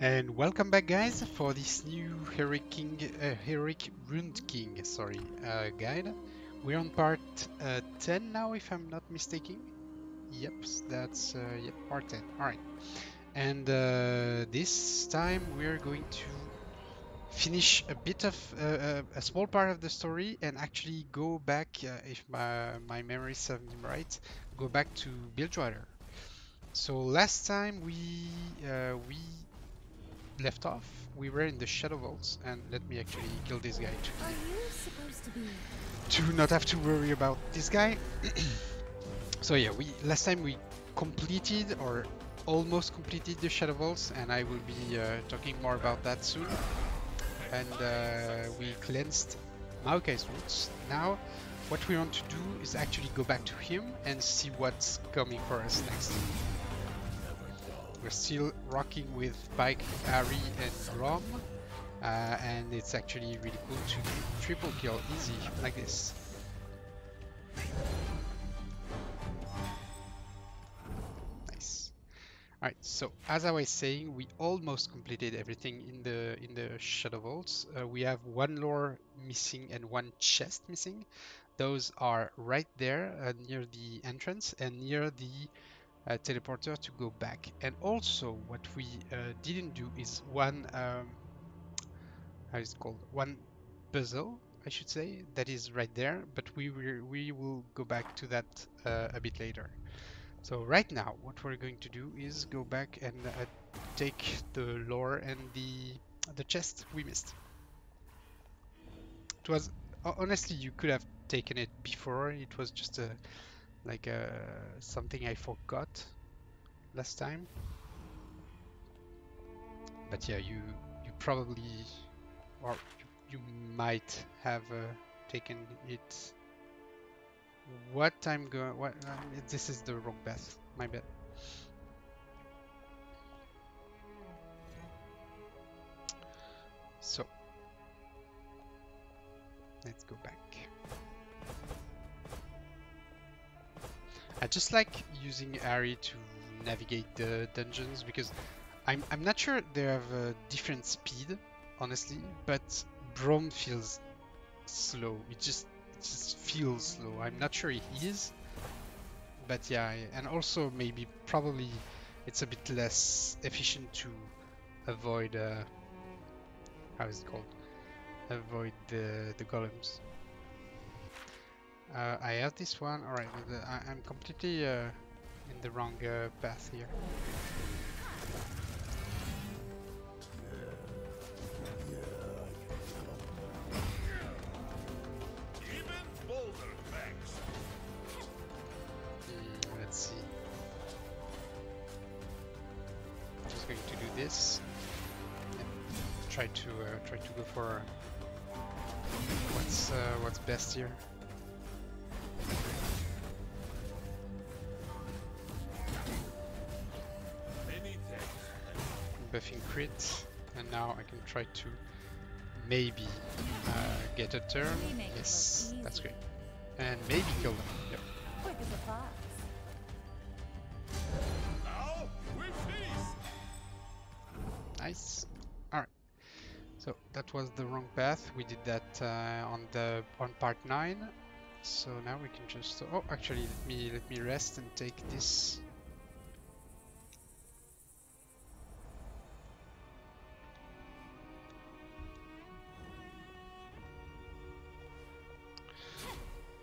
And welcome back guys for this new Heroic King, uh, Heroic Ruined King, sorry, uh, guide. We're on part uh, 10 now if I'm not mistaken. Yep, that's uh, yep, part 10, alright. And uh, this time we're going to finish a bit of uh, uh, a small part of the story and actually go back, if my, my memory serves me right, go back to Bilgewater. So last time we we left off, we were in the Shadow Vaults, and let me actually kill this guy to, Are you supposed to be? to not have to worry about this guy. so yeah, we last time we completed or almost completed the Shadow Vaults, and I will be uh, talking more about that soon. And uh, we cleansed Maokai's roots. Now, what we want to do is actually go back to him and see what's coming for us next. We're still rocking with Pyke, Ahri, and Braum, uh, and it's actually really cool to triple kill easy like this. Nice. Alright, so as I was saying, we almost completed everything in the in the Shadow Vaults. Uh, we have one lore missing and one chest missing. Those are right there uh, near the entrance and near the uh, teleporter to go back. And also, what we uh, didn't do is one um, how is it called? One puzzle, I should say, that is right there. But we will we will go back to that uh, a bit later. So right now, what we're going to do is go back and uh, take the lore and the the chest we missed. It was honestly you could have taken it before. It was just a like uh, something I forgot last time. But yeah, you you probably or you, you might have uh, taken it. What I'm going? What um, this is the wrong path. My bad. So let's go back. I just like using Ahri to navigate the dungeons because I'm I'm not sure they have a different speed, honestly, but Braum feels slow. It just it just feels slow. I'm not sure it is, but yeah, and also maybe probably it's a bit less efficient to avoid uh, how is it called? Avoid the the golems. Uh, I have this one. Alright, I, I'm completely uh, in the wrong uh, path here. Mm, let's see. I'm just going to do this. And try to uh, try to go for what's uh, what's best here. Crit, and now I can try to maybe uh, get a turn. They make it look Yes, that's great. And maybe kill them. Yep. Quick as a fox. Now we feast. Nice. Alright. So that was the wrong path. We did that uh, on the on part 9. So now we can just oh actually let me let me rest and take this.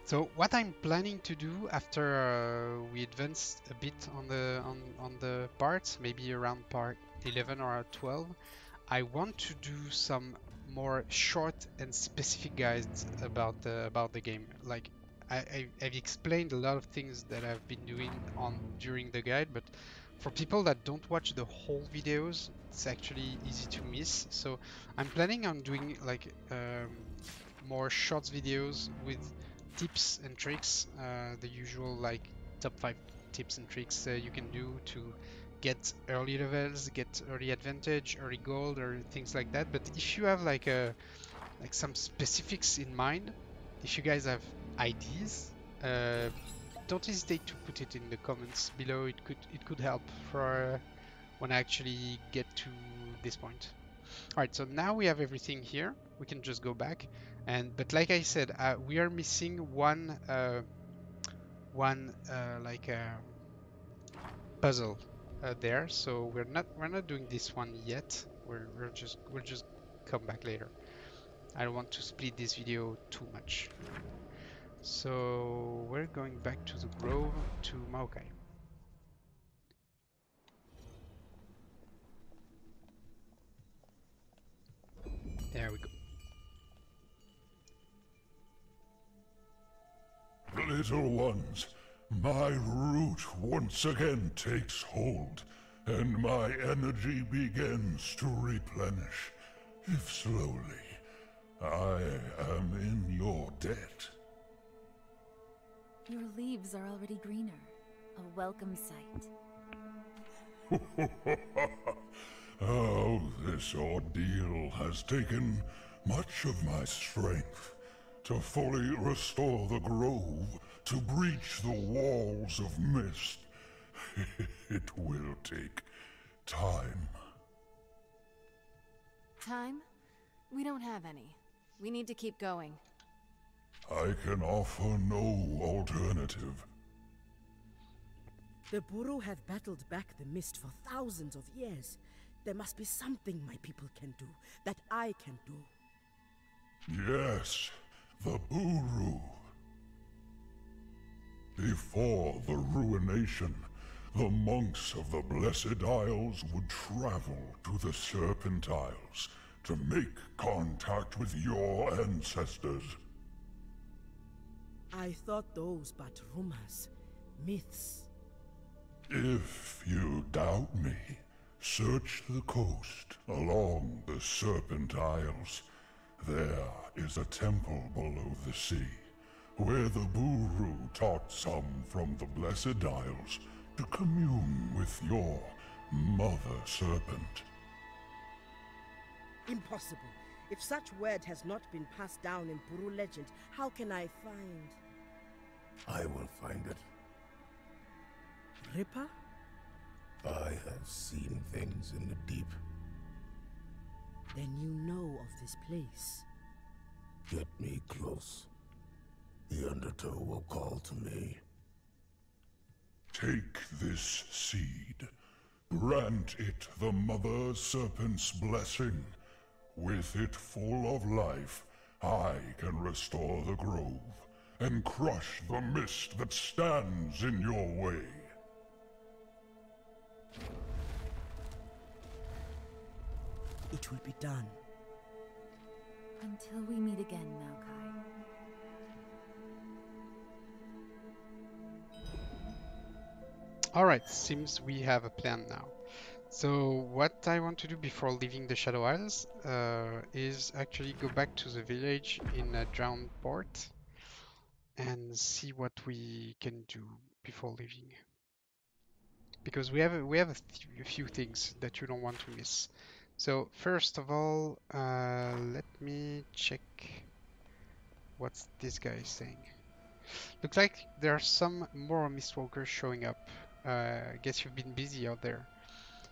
So what I'm planning to do after uh, we advance a bit on the on on the parts, maybe around part 11 or 12, I want to do some more short and specific guides about the about the game. Like I, I've explained a lot of things that I've been doing on during the guide, but for people that don't watch the whole videos, it's actually easy to miss. So I'm planning on doing like um, more short videos with tips and tricks, uh, the usual like top five tips and tricks uh, you can do to get early levels, get early advantage, early gold, or things like that. But if you have like a like some specifics in mind, if you guys have ideas, uh, don't hesitate to put it in the comments below. It could it could help for uh, when I actually get to this point. All right, so now we have everything here. We can just go back, and but like I said, uh, we are missing one, uh, one uh, like uh, puzzle uh, there. So we're not we're not doing this one yet. We're we're just we'll just come back later. I don't want to split this video too much. So we're going back to the grove to Maokai. There we go. Little ones, my root once again takes hold, and my energy begins to replenish, if slowly. I am in your debt. Your leaves are already greener. A welcome sight. Oh, this ordeal has taken much of my strength. To fully restore the grove, to breach the walls of mist, it will take time. Time? We don't have any. We need to keep going. I can offer no alternative. The Buhru have battled back the mist for thousands of years. There must be something my people can do that I can do. Yes, the Buhru. Before the ruination, the monks of the Blessed Isles would travel to the Serpent Isles to make contact with your ancestors. I thought those but rumors, myths. If you doubt me, search the coast along the Serpent Isles. There is a temple below the sea, where the Buhru taught some from the Blessed Isles to commune with your Mother Serpent. Impossible. If such word has not been passed down in Buhru legend, how can I find I will find it. Ripper? I have seen things in the deep. Then you know of this place. Get me close. The Undertow will call to me. Take this seed. Grant it the Mother Serpent's blessing. With it full of life, I can restore the grove and crush the mist that stands in your way. It will be done. Until we meet again, Maokai. Alright, seems we have a plan now. So what I want to do before leaving the Shadow Isles uh, is actually go back to the village in a Drowned Port and see what we can do before leaving. Because we have a, we have a, th a few things that you don't want to miss. So first of all, uh, let me check what's this guy is saying. Looks like there are some more Mistwalkers showing up. Uh, I guess you've been busy out there.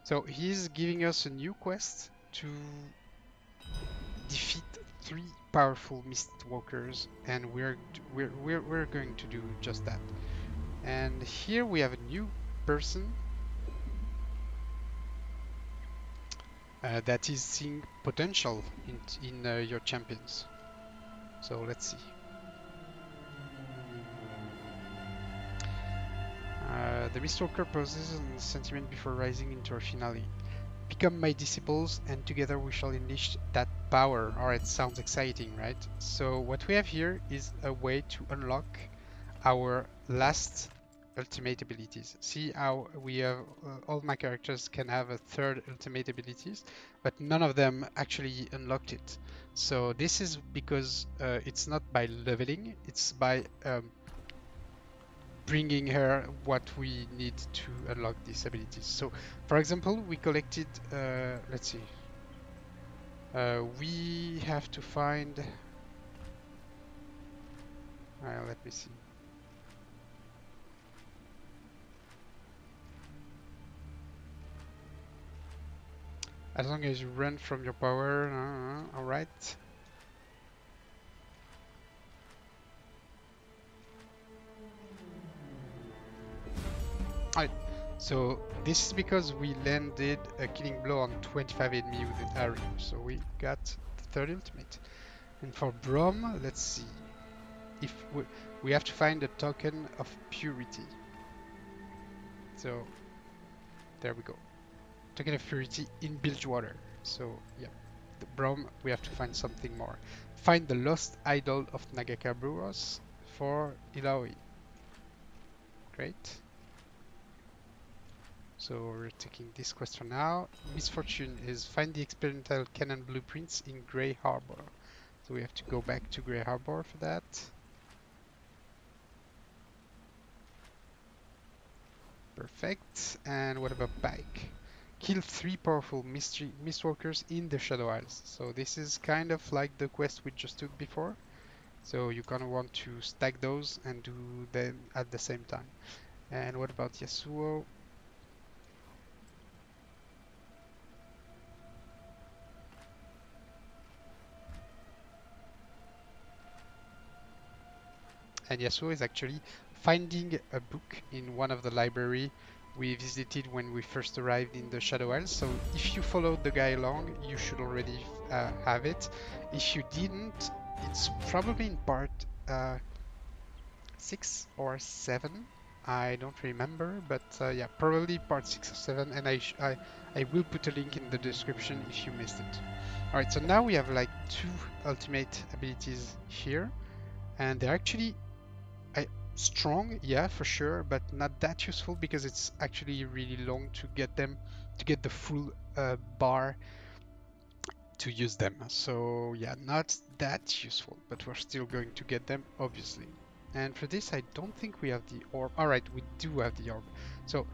So he's giving us a new quest to defeat three powerful Mistwalkers, and we're we're we're we're going to do just that. And here we have a new person uh, that is seeing potential in in uh, your champions. So let's see. Uh, the Mistwalker poses a sentiment before rising into our finale. Become my disciples, and together we shall unleash that power. Alright, sounds exciting, right? So what we have here is a way to unlock our last ultimate abilities. See how we have uh, all my characters can have a third ultimate abilities, but none of them actually unlocked it. So this is because uh, it's not by leveling, it's by um, bringing her what we need to unlock these abilities. So, for example, we collected, uh, let's see, uh, we have to find, uh, let me see. As long as you run from your power, uh, alright. Alright, so this is because we landed a killing blow on 25 enemy with the arrow, so we got the third ultimate. And for Braum, let's see. If we, we have to find a token of purity. So there we go. Token of purity in Bilgewater. So yeah, the Braum, we have to find something more. Find the lost idol of Nagakabouros for Illaoi. Great. So we're taking this question now. Miss Fortune is find the experimental cannon blueprints in Grey Harbor. So we have to go back to Grey Harbor for that. Perfect. And what about Pyke? Kill three powerful mystery mistwalkers in the Shadow Isles. So this is kind of like the quest we just took before. So you're gonna want to stack those and do them at the same time. And what about Yasuo? And Yasuo is actually finding a book in one of the library we visited when we first arrived in the Shadow Isles. So if you followed the guy along, you should already uh, have it. If you didn't, it's probably in part uh, 6 or 7. I don't remember, but uh, yeah, probably part 6 or 7, and I, I, I will put a link in the description if you missed it. Alright, so now we have like two ultimate abilities here, and they're actually strong, yeah, for sure, but not that useful because it's actually really long to get them, to get the full uh, bar to use them. So yeah, not that useful, but we're still going to get them, obviously. And for this, I don't think we have the orb. All right, we do have the orb. So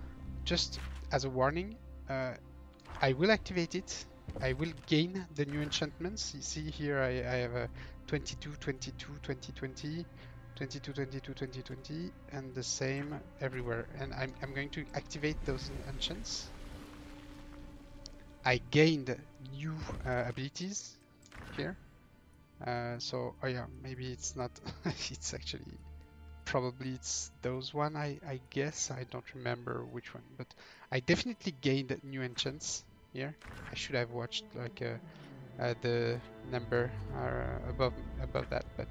just as a warning, uh, I will activate it. I will gain the new enchantments. You see here, I, I have a 22, 22, 20, 20, 22, 22, 20, 20, and the same everywhere. And I'm, I'm going to activate those enchants. I gained new uh, abilities here. Uh, so, oh yeah, maybe it's not, it's actually, probably it's those one, I, I guess. I don't remember which one, but I definitely gained new enchants here. I should have watched like uh, uh the number uh, above above that, but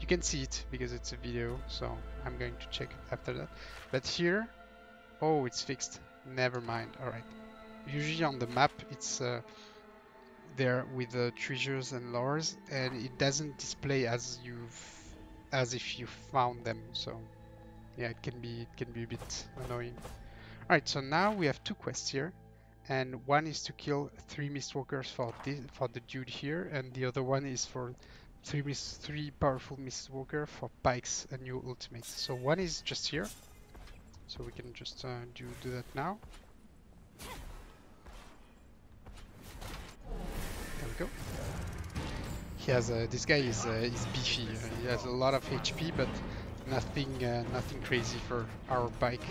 you can see it because it's a video, so I'm going to check after that. But here, oh, it's fixed. Never mind. All right. Usually on the map, it's uh, there with the treasures and lores, and it doesn't display as you've as if you found them. So yeah, it can be it can be a bit annoying. All right. So now we have two quests here and one is to kill three mistwalkers for this for the dude here and the other one is for three three powerful Mistwalker for Pyke's a new ultimate. So one is just here. So we can just uh, do do that now. There we go. He has uh, this guy is uh, is beefy. He has a lot of HP, but nothing uh, nothing crazy for our Pyke.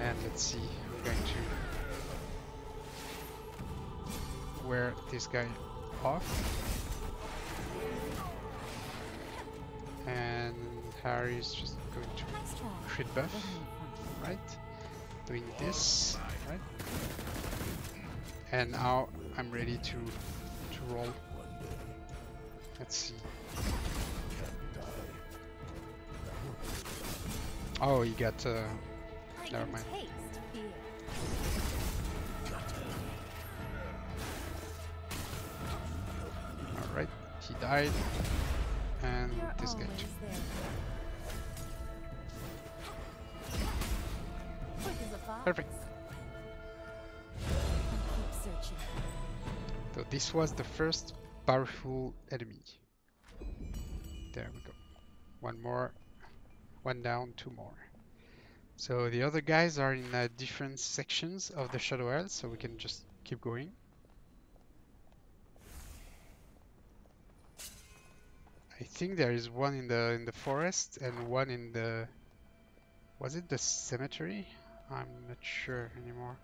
And let's see, I'm going to wear this guy off. Ahri is just going to crit buff, right? Doing this, right? And now I'm ready to to roll. Let's see. Oh, you got. Uh, never mind. All right, he died and this guy. Perfect. So this was the first powerful enemy. There we go. One more. One down, two more. So the other guys are in uh, different sections of the Shadow Isles, so we can just keep going. I think there is one in the in the forest and one in the was it the cemetery? I'm not sure anymore.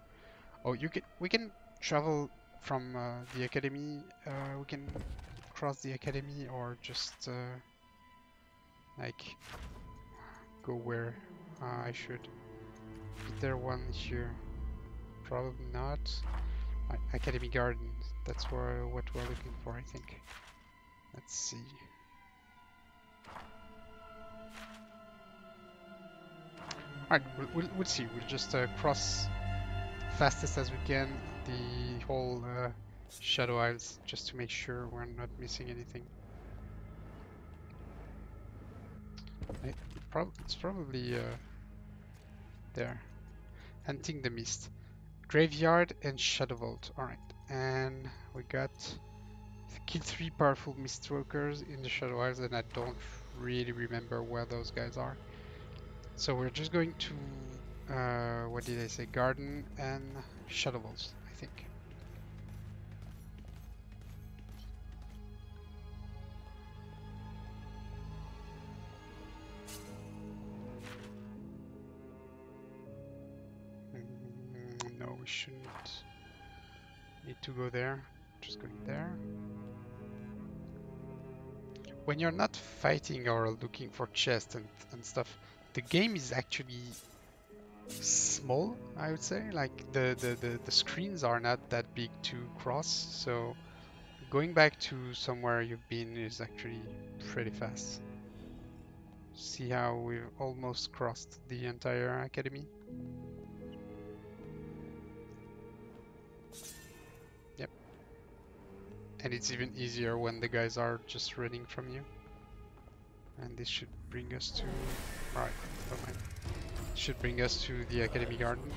Oh, you can we can travel from uh, the academy. Uh, we can cross the academy or just uh, like go where uh, I should. Is there one here? Probably not. Academy garden. That's where, what we're looking for, I think. Let's see. Alright, we'll, we'll, we'll see. We'll just uh, cross fastest as we can the whole uh, Shadow Isles just to make sure we're not missing anything. It prob it's probably uh, there. Hunting the Mist. Graveyard and Shadow Vault. Alright, and we got kill three powerful Mistwalkers in the Shadow Isles and I don't really remember where those guys are. So we're just going to, uh, what did I say, Garden and Vaults, I think. Mm, no, we shouldn't need to go there. Just going there. When you're not fighting or looking for chests and, and stuff, the game is actually small, I would say. Like the, the, the, the screens are not that big to cross, so going back to somewhere you've been is actually pretty fast. See how we've almost crossed the entire academy? Yep. And it's even easier when the guys are just running from you. And this should bring us to... Alright. Should bring us to the Academy Garden.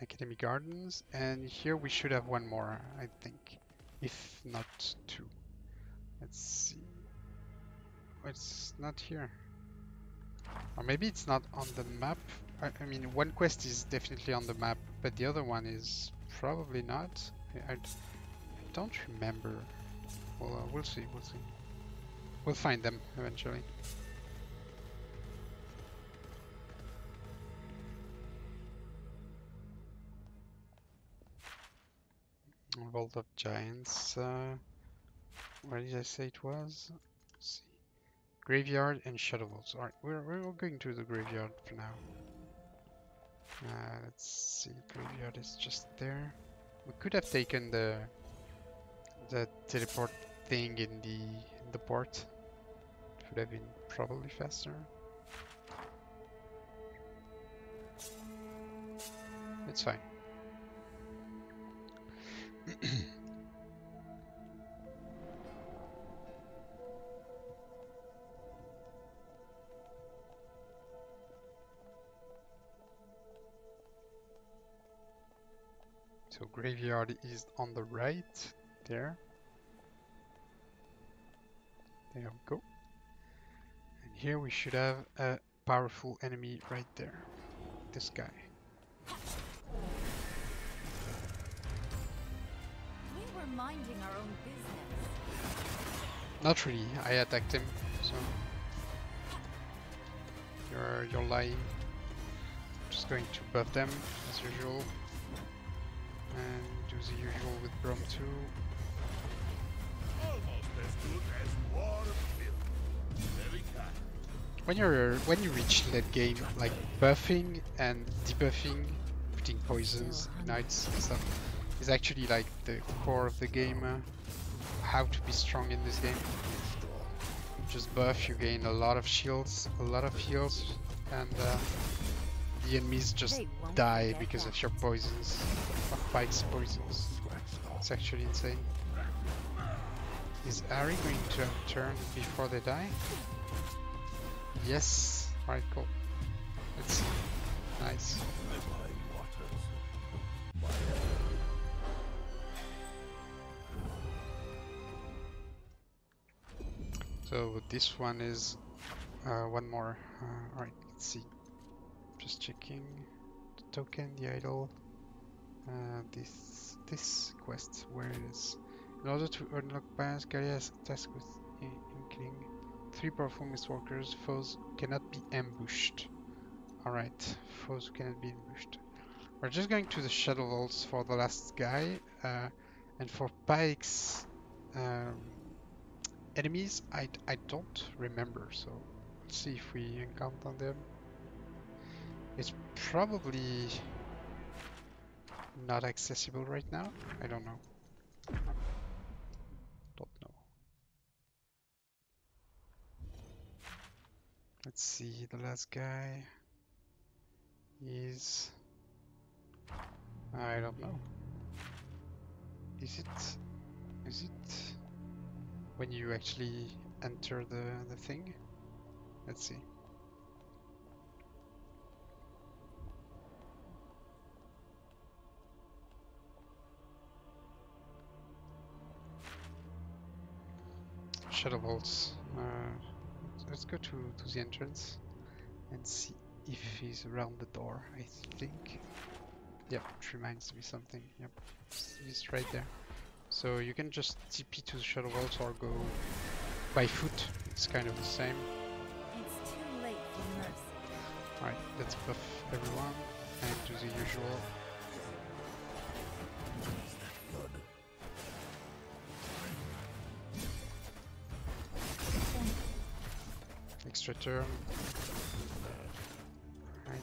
Academy Gardens, and here we should have one more, I think. If not two. Let's see. It's not here. Or maybe it's not on the map. I, I mean, one quest is definitely on the map, but the other one is probably not. I don't remember. Well, uh, we'll see, we'll see. We'll find them eventually. Vault of Giants. Uh, where did I say it was? Let's see. Graveyard and Shadow Vaults. Alright, we're, we're going to the graveyard for now. Uh, let's see, graveyard is just there. We could have taken the the teleport thing in the in the port. It Would have been probably faster. It's fine. So graveyard is on the right there. There we go. And here we should have a powerful enemy right there. This guy. We were minding our own business. Not really. I attacked him, so you're you're lying. Just going to buff them as usual, and do the usual with Braum 2. When you're when you reach late game, like buffing and debuffing, putting poisons, knights and stuff, is actually like the core of the game. Uh, how to be strong in this game. Just buff, you gain a lot of shields, a lot of heals, and uh, the enemies just die because of your poisons, Pyke's poisons. It's actually insane. Is Ahri going to have turn before they die? Yes. Alright, cool. Let's see. Nice. So this one is uh, one more. Uh, Alright, let's see. Just checking the token, the idol. Uh, this this quest, where it is. In order to unlock balance, Galia has a task with in- Inkling. Three powerful mistwalkers, foes cannot be ambushed. Alright, foes cannot be ambushed. We're just going to the Shadow Vaults for the last guy. Uh, and for Pyke's um, enemies, I, I don't remember, so let's see if we encounter them. It's probably not accessible right now. I don't know. Don't know. Let's see, the last guy is. I don't know. Is it. Is it when you actually enter the, the thing? Let's see. Shadow Vaults. Uh, let's go to, to the entrance and see if he's around the door, I think. Yep, it reminds me something. Yep, he's right there. So you can just TP to the Shadow Vaults or go by foot. It's kind of the same. It's too late for mercy. Alright, let's buff everyone and do the usual. Extra turn. Right.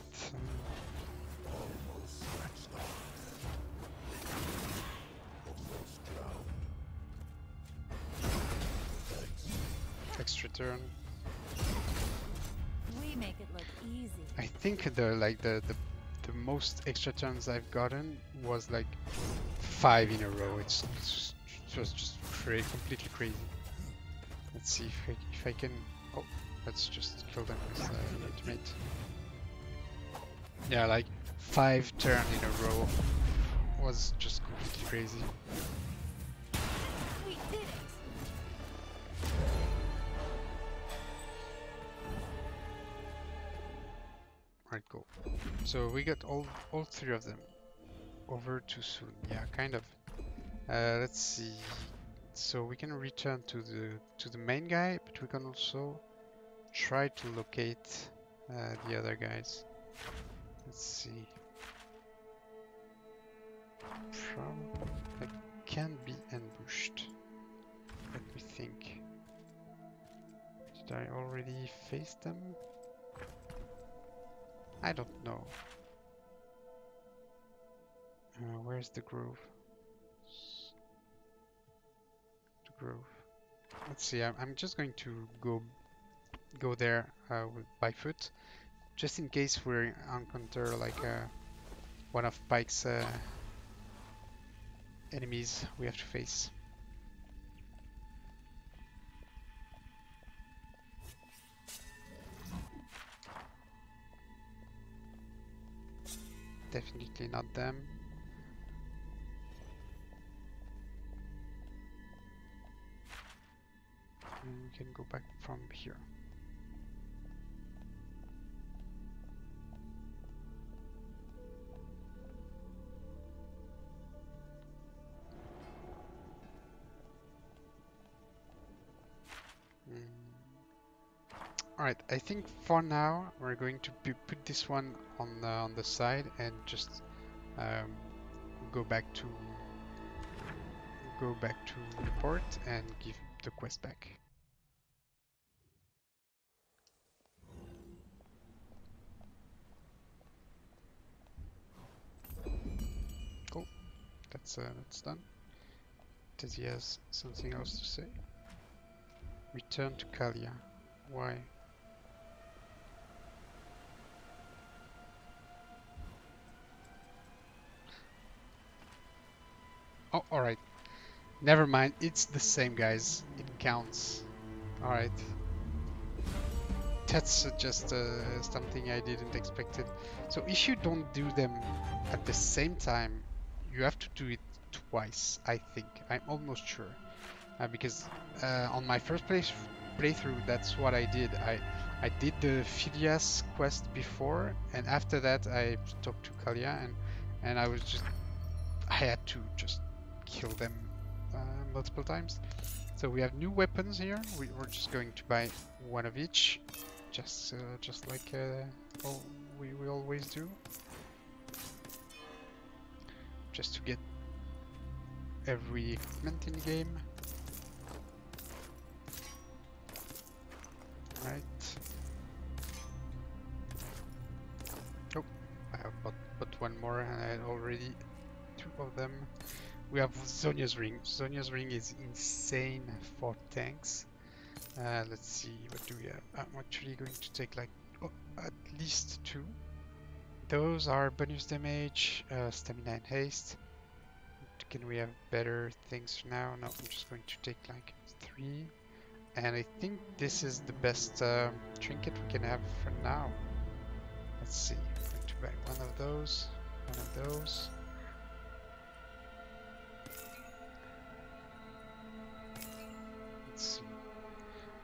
um, extra turn. We make it look easy. I think the like the, the the most extra turns I've gotten was like five in a row. It's, it's just just cra- completely crazy. Let's see if I, if I can. Oh, let's just kill them with uh, ultimate. Yeah, like five turn in a row was just completely crazy. We did it! Right, go. So we got all all three of them. Over too soon. Yeah, kind of. Uh, let's see. So we can return to the to the main guy, but we can also try to locate uh, the other guys. Let's see. Probably I can be ambushed. Let me think. Did I already face them? I don't know. Uh, where's the groove? The groove. Let's see. I'm, I'm just going to go go there uh, by foot, just in case we encounter like uh, one of Pyke's uh, enemies we have to face. Definitely not them. We can go back from here. Alright, I think for now we're going to pu- put this one on the, on the side and just um, go back to go back to the port and give the quest back. Cool, that's uh, that's done. Does he has something else to say? Return to Kalia. Why? Oh, alright. Never mind, it's the same, guys. It counts. Alright. That's just uh, something I didn't expect. So if you don't do them at the same time, you have to do it twice, I think. I'm almost sure. Uh, because uh, on my first place playthrough, that's what I did. I I did the Phileas quest before, and after that I talked to Kalia, and and I was just I had to just kill them uh, multiple times. So we have new weapons here. We, we're just going to buy one of each, just uh, just like uh, all we we always do, just to get every equipment in the game. One more and I had already two of them. We have Zonia's ring. Zonia's ring is insane for tanks. Uh, let's see, what do we have? I'm actually going to take like oh, at least two. Those are bonus damage, uh, stamina and haste. Can we have better things now? No, I'm just going to take like three. And I think this is the best uh, trinket we can have for now. Let's see, Buy one of those, one of those. Let's see.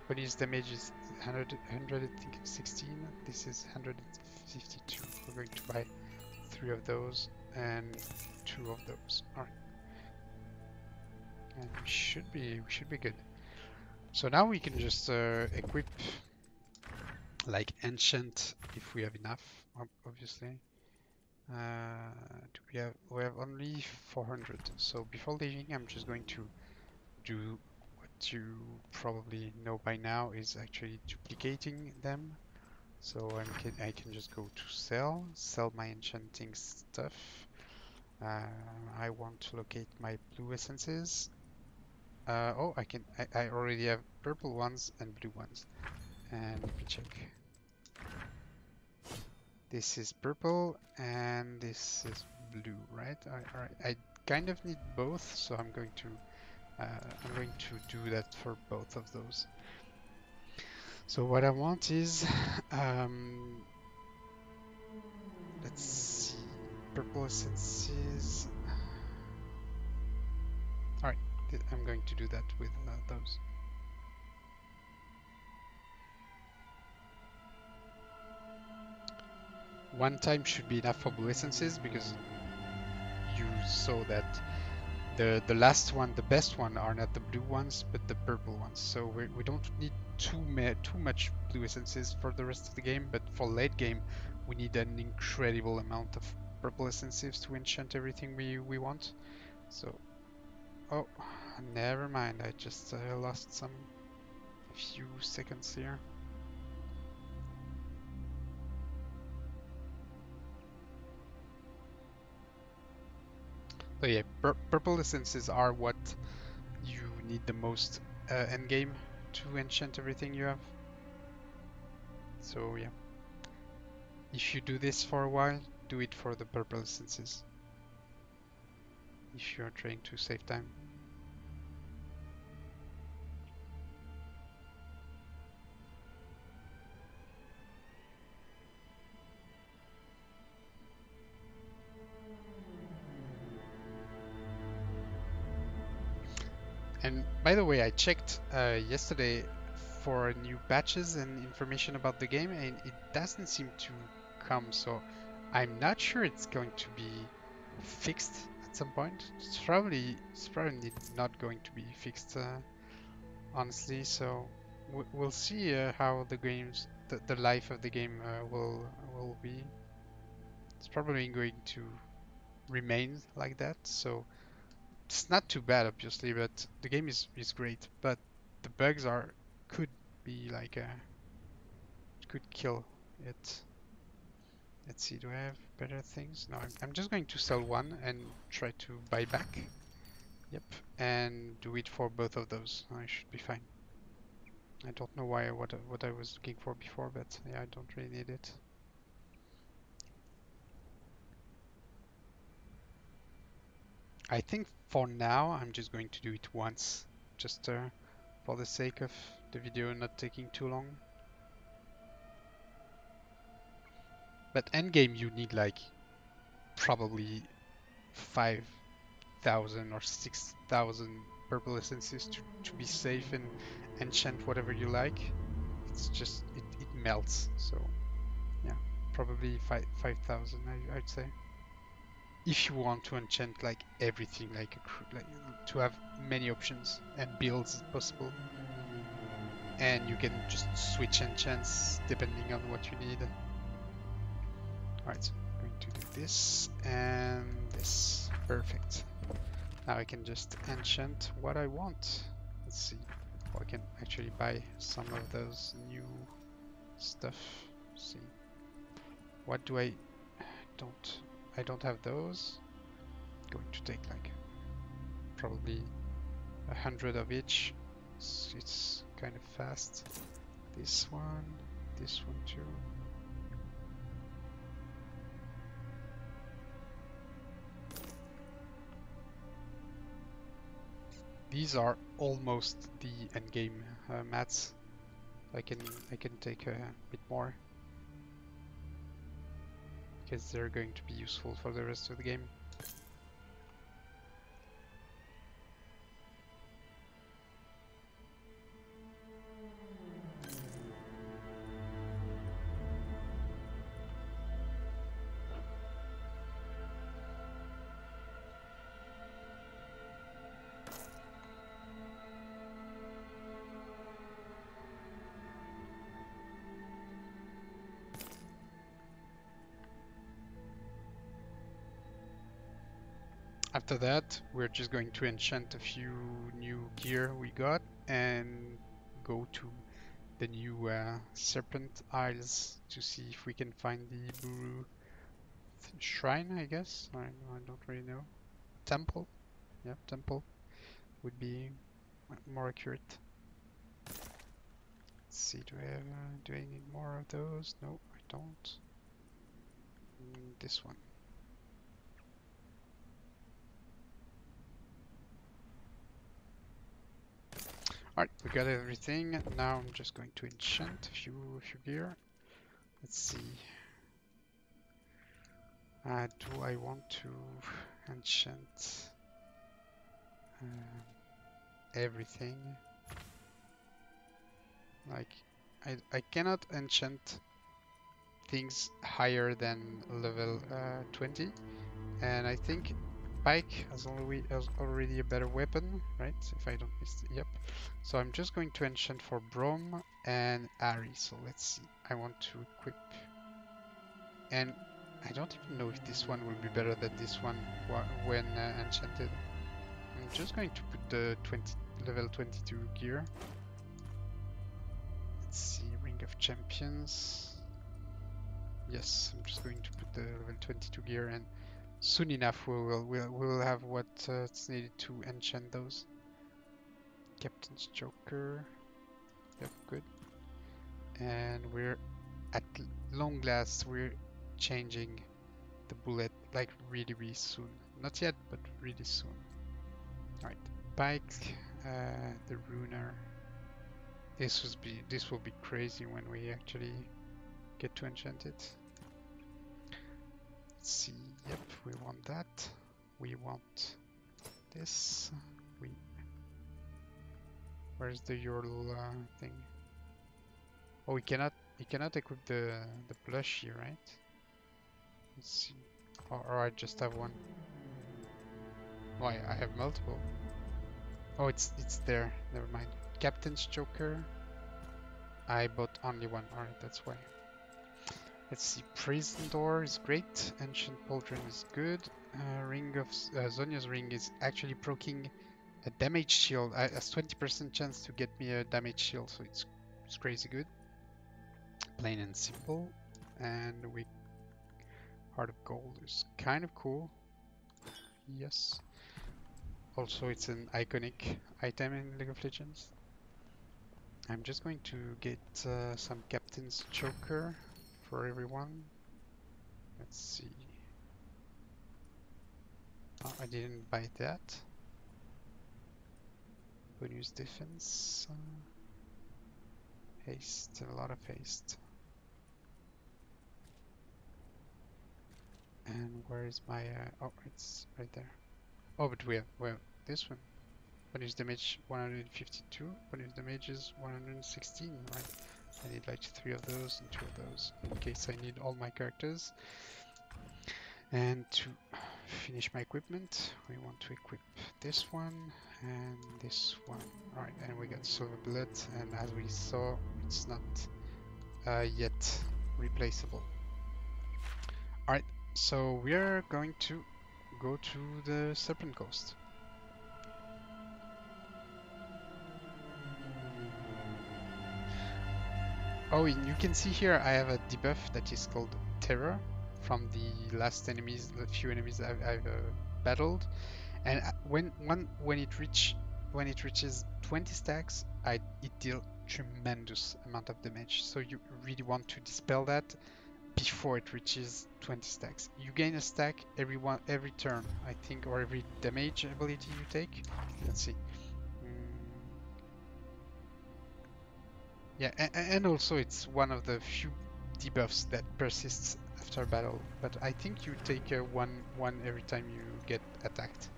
Bonus damage is 100, 100 I think 16. This is 152. We're going to buy three of those and two of those. Alright. And we should be we should be good. So now we can just uh, equip like enchant if we have enough, obviously. Uh, we have we have only 400. So before leaving, I'm just going to do what you probably know by now is actually duplicating them. So I can I can just go to sell, sell my enchanting stuff. Uh, I want to locate my blue essences. Uh, oh, I can. I, I already have purple ones and blue ones. And let me check. This is purple and this is blue, right? I. I kind of need both, so I'm going to uh, I'm going to do that for both of those. So what I want is um, let's see, purple essences. All right, I'm going to do that with uh, those. One time should be enough for blue essences because you saw that the the last one, the best one, are not the blue ones but the purple ones. So we we don't need too ma too much blue essences for the rest of the game, but for late game we need an incredible amount of purple essences to enchant everything we we want. So oh, never mind. I just uh, lost some few seconds here. So yeah, pur purple essences are what you need the most uh, end game to enchant everything you have. So yeah, if you do this for a while, do it for the purple essences. If you're trying to save time. By the way, I checked uh, yesterday for new patches and information about the game, and it doesn't seem to come. So I'm not sure it's going to be fixed at some point. It's probably it's probably not going to be fixed, uh, honestly. So we'll see uh, how the games, the, the life of the game uh, will will be. It's probably going to remain like that. So it's not too bad obviously but the game is, is great. But the bugs are could be like a could kill it. Let's see do I have better things? No I'm, I'm just going to sell one and try to buy back. Yep and do it for both of those. I should be fine. I don't know why what what I was looking for before but yeah I don't really need it I think for now I'm just going to do it once just uh, for the sake of the video not taking too long but endgame you need like probably 5,000 or 6,000 purple essences to, to be safe and enchant whatever you like. It's just it, it melts. So yeah, probably five five thousand. I, I'd say. If you want to enchant like everything, like, a, like to have many options and builds possible, and you can just switch enchants depending on what you need. Alright, so I'm going to do this and this. Perfect. Now I can just enchant what I want. Let's see. Oh, I can actually buy some of those new stuff. Let's see. What do I don't I don't have those. Going to take like probably a hundred of each. It's, it's kind of fast. This one, this one too. These are almost the endgame uh, mats. I can I can take a bit more because they're going to be useful for the rest of the game. After that, we're just going to enchant a few new gear we got and go to the new uh, Serpent Isles to see if we can find the Buhru Shrine, I guess. I, I don't really know. Temple? Yeah, temple would be more accurate. Let's see, do I have, uh, do I need more of those? No, I don't. Mm, this one. Alright, we got everything. Now I'm just going to enchant a few, a few gear. Let's see. Uh, do I want to enchant um, everything? Like, I, I cannot enchant things higher than level uh, 20, and I think Pyke has already, already a better weapon, right? If I don't miss, yep. So I'm just going to enchant for Braum and Ahri. So let's see. I want to equip, and I don't even know if this one will be better than this one when uh, enchanted. I'm just going to put the 20 level 22 gear. Let's see, Ring of Champions. Yes, I'm just going to put the level 22 gear and soon enough we will we'll, we'll have what uh, needed to enchant those. Captain's Choker. Yep, good. And we're at long last we're changing the bullet like really really soon. Not yet, but really soon. Alright, Pyke, uh, the Runer. This was be this will be crazy when we actually get to enchant it. Let's see. Yep, we want that. We want this. We. Where's the Yordle uh, thing? Oh, we cannot. We cannot equip the the plushie, right? Let's see. Or, or I just have one. Why? I have multiple. Oh, it's it's there. Never mind. Captain's Choker. I bought only one. Alright, that's why. Let's see. Prison Door is great. Ancient Pauldron is good. Uh, ring of uh, Zonia's ring is actually proking a damage shield. Uh, has 20% chance to get me a damage shield, so it's it's crazy good. Plain and simple. And we Heart of Gold is kind of cool. Yes. Also, it's an iconic item in League of Legends. I'm just going to get uh, some Captain's Choker for everyone. Let's see. Oh, I didn't buy that. Bonus defense. Haste, a lot of haste. And where is my? Uh, oh, it's right there. Oh, but we have well this one. Bonus damage 152. Bonus damage is 116, right? I need like three of those and two of those in case I need all my characters. And to finish my equipment, we want to equip this one and this one. Alright, and we got silver bullet, and as we saw, it's not uh, yet replaceable. Alright, so we are going to go to the Serpent Coast. Oh, you can see here I have a debuff that is called Terror from the last enemies, the few enemies I've, I've uh, battled, and uh, when one when it reach when it reaches 20 stacks, I it deal tremendous amount of damage. So you really want to dispel that before it reaches 20 stacks. You gain a stack every one every turn, I think, or every damage ability you take. Let's see. Yeah, and, and also it's one of the few debuffs that persists after battle, but I think you take uh, one one every time you get attacked.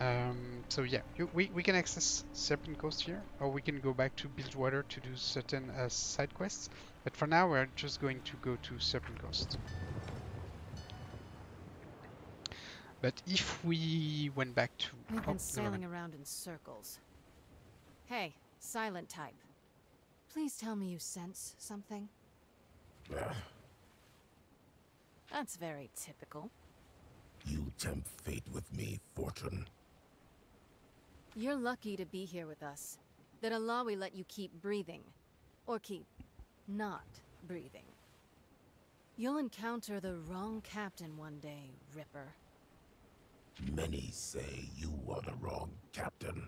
Um, so yeah, you, we, we can access Serpent Coast here, or we can go back to Bilgewater to do certain uh, side quests, but for now we're just going to go to Serpent Coast. But if we went back to... We've oh, been never sailing around in circles. Hey, silent type. Please tell me you sense something. That's very typical. you tempt fate with me, Fortune. You're lucky to be here with us. That Illaoi let you keep breathing. Or keep not breathing. You'll encounter the wrong captain one day, Ripper. Many say you are the wrong captain.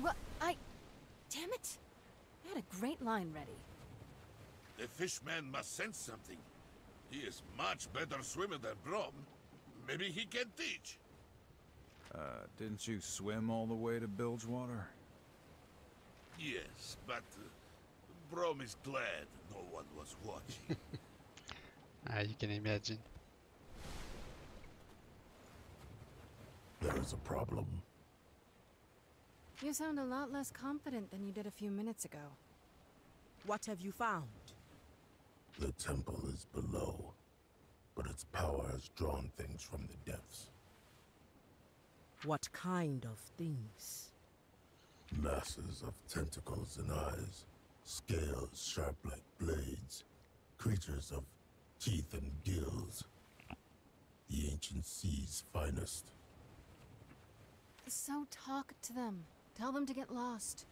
What? I. Damn it! I had a great line ready. The fishman must sense something. He is much better swimmer than Braum. Maybe he can teach. Uh, didn't you swim all the way to Bilgewater? Yes, but uh, Braum is glad no one was watching. Ah, you can imagine. There is a problem. You sound a lot less confident than you did a few minutes ago. What have you found? The temple is below, but its power has drawn things from the depths. What kind of things? Masses of tentacles and eyes, scales sharp like blades, creatures of teeth and gills. The ancient sea's finest. So talk to them. Tell them to get lost.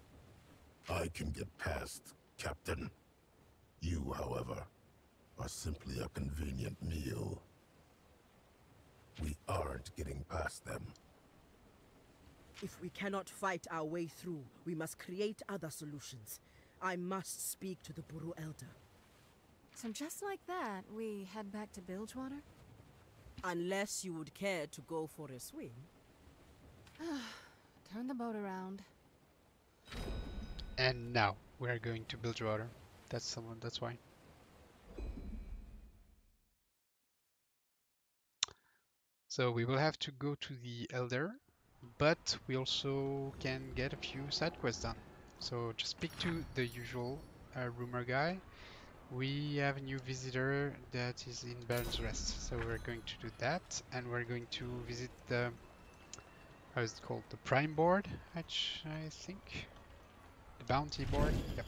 I can get past, Captain. You, however, are simply a convenient meal. We aren't getting past them. If we cannot fight our way through, we must create other solutions. I must speak to the Buhru Elder. So just like that, we head back to Bilgewater? Unless you would care to go for a swim. Turn the boat around. And now we are going to Bilgewater. That's someone. That's why. So we will have to go to the Elder, but we also can get a few side quests done. So just speak to the usual uh, rumor guy. We have a new visitor that is in Baron's Rest, so we're going to do that, and we're going to visit the how is it called? The Prime Board, which I think. The bounty board. Yep.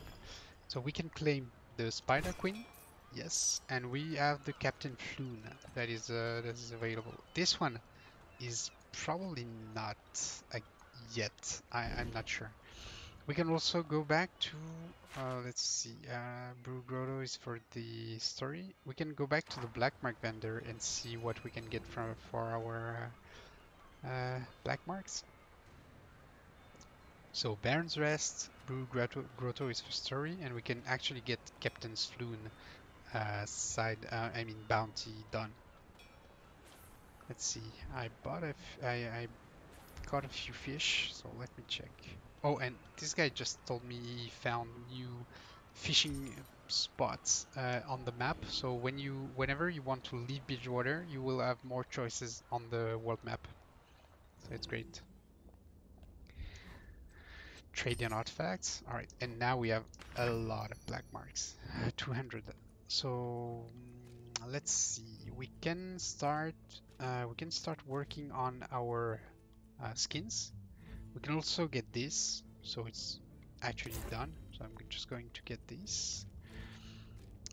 So we can claim the Spider Queen. Yes, and we have the Captain Floon that is uh, that is available. This one is probably not uh, yet. I, I'm not sure. We can also go back to uh, let's see. Uh, Buhru Grotto is for the story. We can go back to the Black Mark vendor and see what we can get from for our uh, black marks. So Baron's Rest, Buhru Grotto, Grotto is for story, and we can actually get Captain Floon uh, side, uh, I mean bounty done. Let's see. I bought a, I, I caught a few fish, so let me check. Oh, and this guy just told me he found new fishing spots uh, on the map. So when you, whenever you want to leave Bilgewater, you will have more choices on the world map. So it's great. Trading artifacts. All right, and now we have a lot of black marks, 200. So mm, let's see. We can start. Uh, we can start working on our uh, skins. We can also get this, so it's actually done. So I'm just going to get this.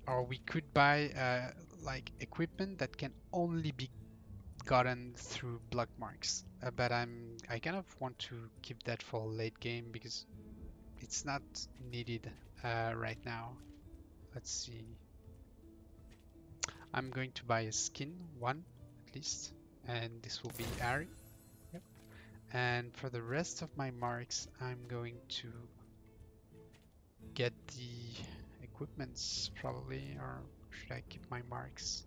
Or we could buy uh, like equipment that can only be gotten through block marks. Uh, but I'm I kind of want to keep that for late game because it's not needed uh, right now. Let's see. I'm going to buy a skin, one at least, and this will be Ahri. Yep. And for the rest of my marks, I'm going to get the equipments probably, or should I keep my marks?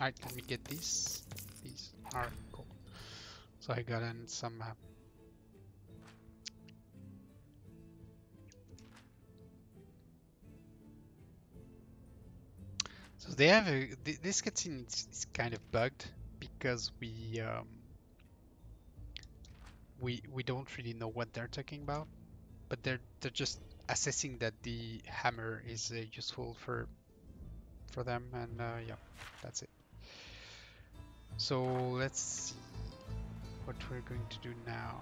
Alright, let me get these. These. Alright, cool. So I got in some. Uh, so they have a. Th this cutscene is, is kind of bugged because we um, we we don't really know what they're talking about, but they're they're just assessing that the hammer is uh, useful for for them, and uh, yeah, that's it. So let's see what we're going to do now.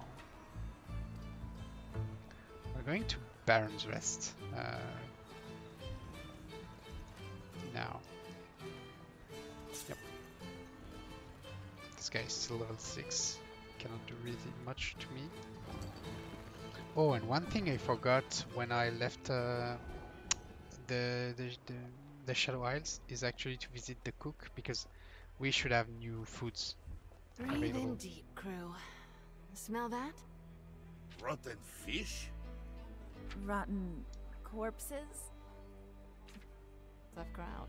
We're going to Baron's Rest uh, now. Yep. This guy is still level 6. Cannot do really much to me. Oh, and one thing I forgot when I left uh, the, the, the the Shadow Isles is actually to visit the cook because we should have new foods Breathe available. in deep, crew. Smell that? Rotten fish? Rotten corpses? Tough crowd.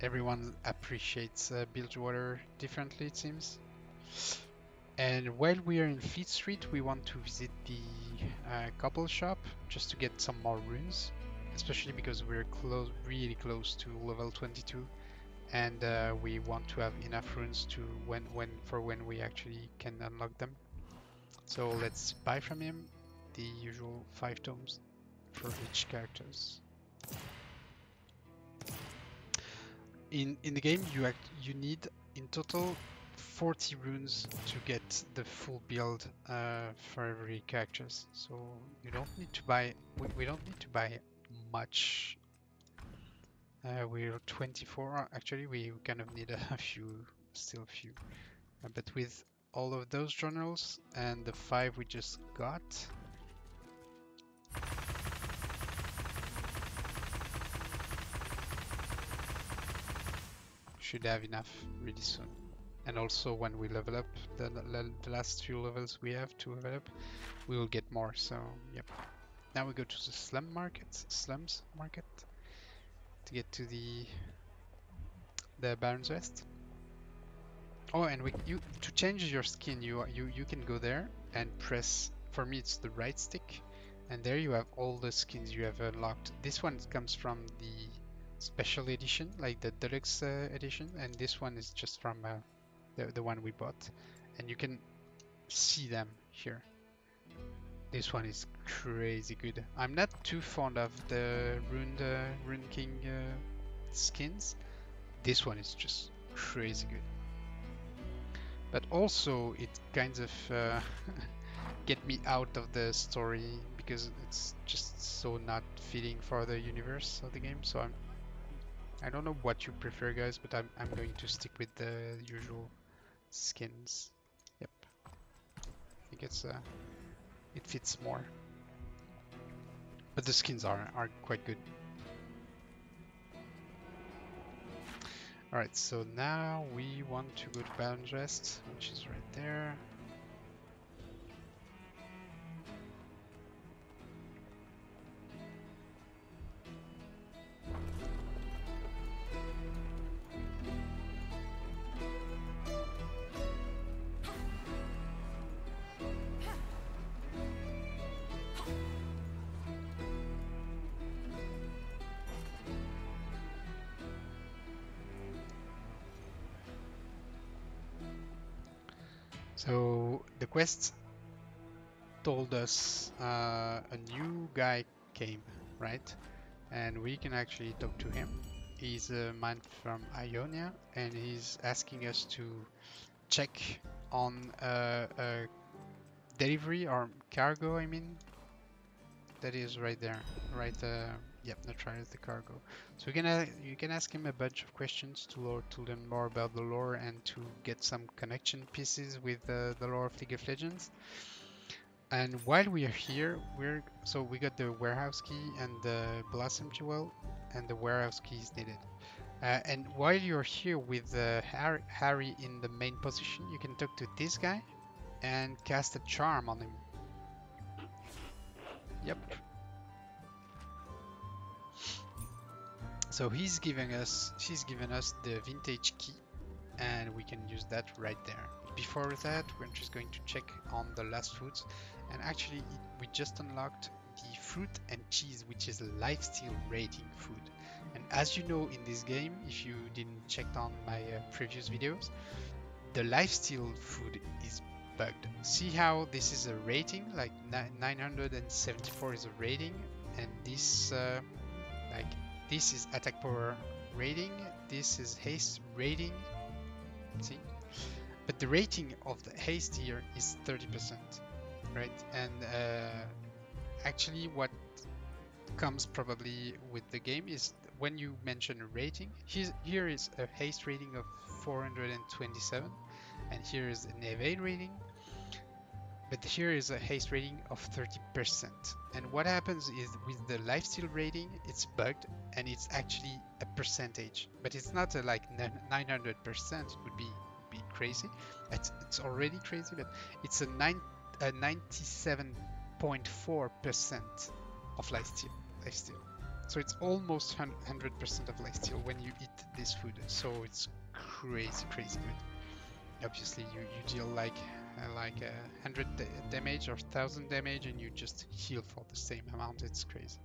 Everyone appreciates uh, Bilgewater differently, it seems. And while we are in Fleet Street, we want to visit the uh, Cobble Shop just to get some more runes, especially because we're close, really close to level 22, and uh, we want to have enough runes to when, when for when we actually can unlock them. So let's buy from him the usual five tomes for each characters. In in the game, you act you need in total 40 runes to get the full build uh, for every characters. So you don't need to buy. We, we don't need to buy much. Uh, we're 24. Actually, we kind of need a, few, still a few. Uh, but with all of those journals and the five we just got, should have enough really soon. And also when we level up, the, the, last few levels we have to level up, we will get more, so yep. Now we go to the slum market, slums market, to get to the the Baron's Rest. Oh, and we you to change your skin, you you you can go there and press. For me, it's the right stick, and there you have all the skins you have unlocked. This one comes from the special edition, like the deluxe uh, edition, and this one is just from uh, the the one we bought, and you can see them here. This one is crazy good. I'm not too fond of the Rune uh, Rune King uh, skins. This one is just crazy good. But also it kind of uh, get me out of the story because it's just so not fitting for the universe of the game. So I'm I don't know what you prefer guys, but I'm I'm going to stick with the usual skins. Yep. I think it's uh it fits more. But the skins are, are quite good. Alright, so now we want to go to Baron's Rest, which is right there. So the quest told us uh, a new guy came, right? And we can actually talk to him. He's a man from Ionia, and he's asking us to check on uh, a delivery or cargo. I mean, that is right there, right? Uh, yep, neutralize the cargo. So you can you can ask him a bunch of questions to lore, to learn more about the lore and to get some connection pieces with the lore of League of Legends. And while we are here, we're so we got the warehouse key and the blossom jewel, and the warehouse key is needed. Uh, and while you're here with uh, Ahri in the main position, you can talk to this guy and cast a charm on him. Yep. So he's giving us, she's giving us the vintage key, and we can use that right there. Before that, we're just going to check on the last foods, and actually, we just unlocked the fruit and cheese, which is a lifesteal rating food. And as you know in this game, if you didn't check on my uh, previous videos, the lifesteal food is bugged. See how this is a rating, like 974 is a rating, and this, uh, like, this is attack power rating, this is haste rating, see? But the rating of the haste here is 30%, right? And uh, actually what comes probably with the game is when you mention a rating, here is a haste rating of 427, and here is an evade rating, but here is a haste rating of 30%. And what happens is with the lifesteal rating, it's bugged and it's actually a percentage, but it's not a, like 900%, it would be, be crazy. It's, it's already crazy, but it's a, nine, a 97.4% of lifesteal. lifesteal. So it's almost 100% of lifesteal when you eat this food. So it's crazy, crazy good. Obviously, you, you deal like uh, like a uh, hundred damage or thousand damage, and you just heal for the same amount. It's crazy.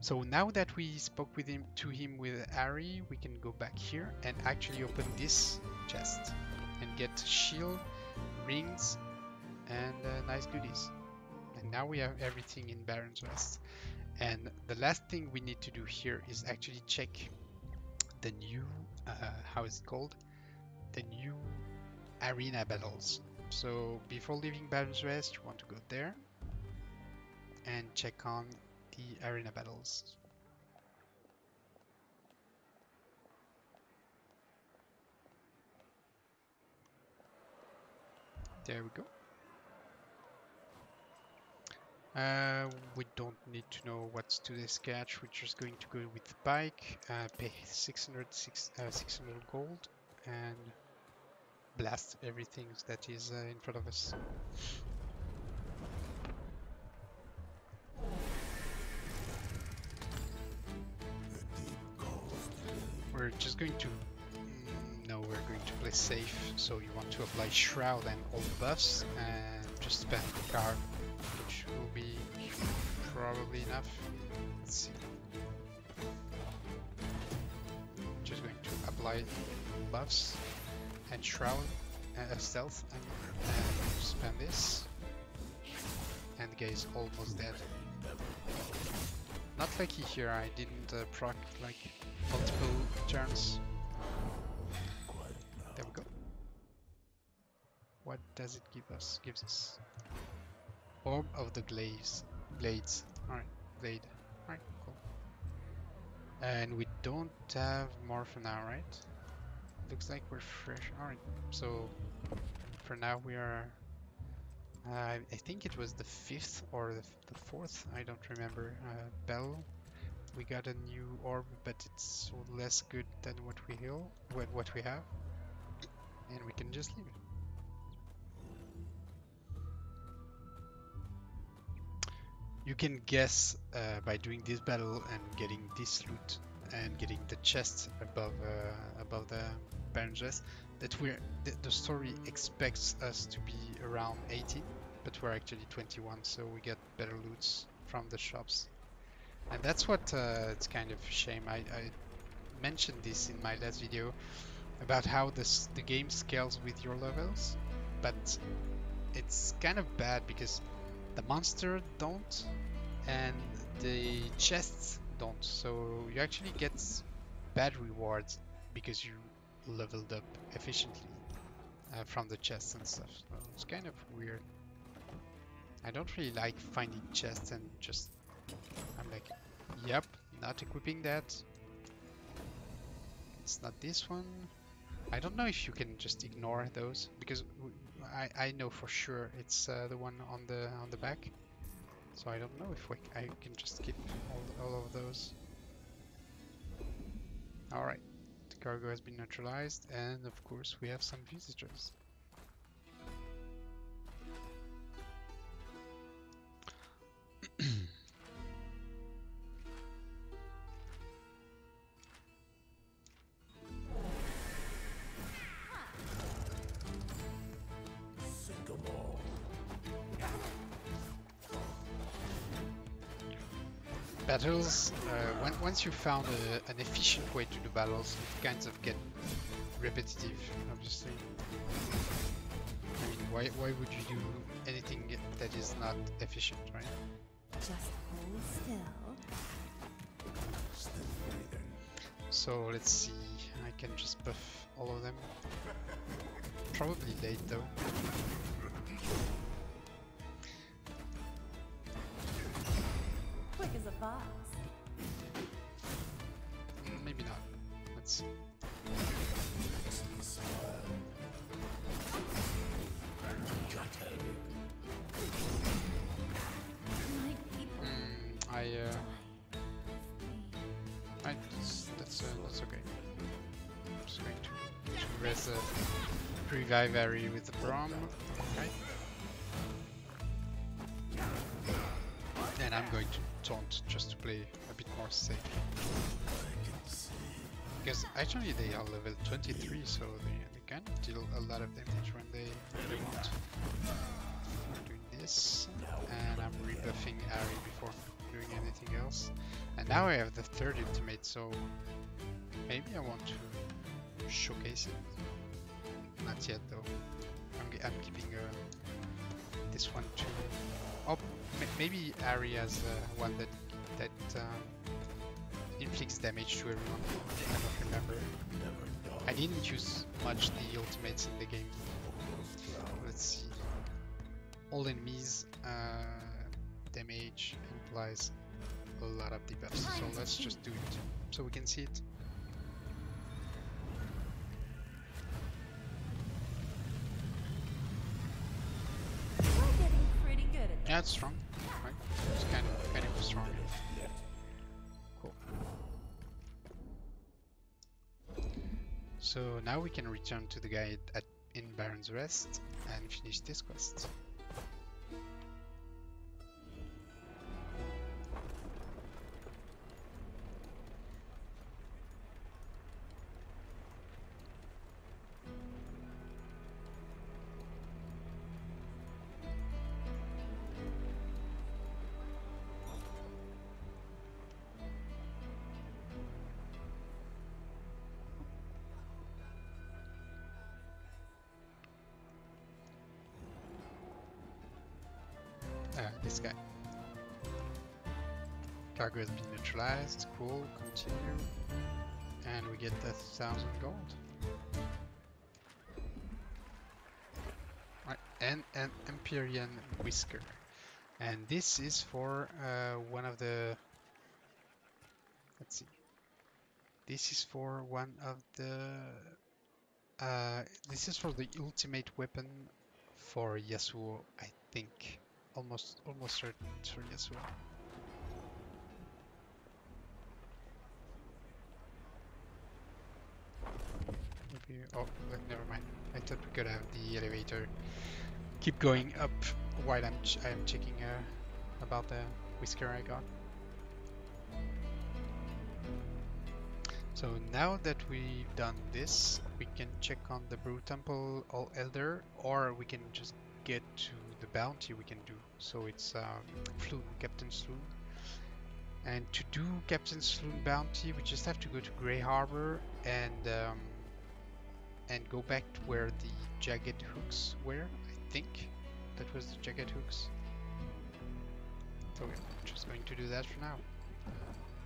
So now that we spoke with him to him with Ahri, we can go back here and actually open this chest and get shield, rings, and uh, nice goodies. And now we have everything in Baron's Rest. And the last thing we need to do here is actually check the new, uh, how is it called? The new arena battles. So before leaving Baron's Rest, you want to go there and check on the arena battles. There we go. Uh, we don't need to know what's today's catch, we're just going to go with the bike, uh, pay 600, six, uh, 600 gold, and blast everything that is uh, in front of us. We're just going to... Mm, no, we're going to play safe, so you want to apply Shroud and all buffs, and just spend the card, which will be probably enough. Let's see. Just going to apply buffs and Shroud, uh, Stealth, and, and spam this. And is almost dead. Not lucky here, I didn't uh, proc like multiple turns. There we go. What does it give us? Gives us Orb of the Glaives. Blades. Alright, blade. Alright, cool. And we don't have more for now, right? Looks like we're fresh. Alright, so for now we are... Uh, I think it was the fifth or the, the fourth, I don't remember, uh, bell. We got a new orb, but it's less good than what we heal, what, what we have. And we can just leave it. You can guess uh, by doing this battle and getting this loot and getting the chest above uh, above the Rest that we're the, the, story expects us to be around 80, but we're actually 21 so we get better loots from the shops. And that's what uh, it's kind of a shame. I, I, mentioned this in my last video about how this the game scales with your levels but it's kind of bad because the monster don't and the chests don't. So you actually get bad rewards because you leveled up efficiently uh, from the chests and stuff. So it's kind of weird. I don't really like finding chests and just I'm like, yep, not equipping that. It's not this one. I don't know if you can just ignore those because I, I know for sure it's uh, the one on the on the back. So I don't know if we, I can just skip all, all of those. Alright, the cargo has been neutralized and of course we have some visitors. Battles, uh, when, once you found a, an efficient way to do battles, it kind of get repetitive, obviously. I mean, why, why would you do anything that is not efficient, right? Just hold still. Still. So let's see, I can just buff all of them. Probably late though. Revive Ahri with the Braum. Right. And I'm going to taunt just to play a bit more safe. Because actually they are level 23, so they, they can deal a lot of damage when they, they want. I'm doing this, and I'm rebuffing Ahri before doing anything else. And now I have the third ultimate, so maybe I want to showcase it. Not yet though. I'm, I'm keeping uh, this one too. Oh, maybe Ahri has uh, one that that um, inflicts damage to everyone. I don't remember. I didn't use much the ultimates in the game. Let's see. All enemies uh, damage implies a lot of debuffs, so let's just do it so we can see it. Yeah, it's strong, right? It's kind of kind of strong. Cool. So now we can return to the guide at in Baron's Rest and finish this quest. This guy. Cargo has been neutralized. Cool. Continue. And we get the thousand gold. Right. And an Empyrean Whisker. And this is for uh, one of the. Let's see. This is for one of the. Uh, this is for the ultimate weapon for Yasuo, I think almost almost certain it's for Yasuo. Maybe oh never mind. I thought we could have the elevator keep going up while I'm ch I'm checking uh, about the whisker I got. So now that we've done this, we can check on the Buhru Temple All Elder, or we can just get to the bounty we can do. So it's um, Floon, Captain Floon. And to do Captain Floon bounty, we just have to go to Grey Harbor and um, and go back to where the jagged hooks were. I think that was the jagged hooks. So we're just going to do that for now.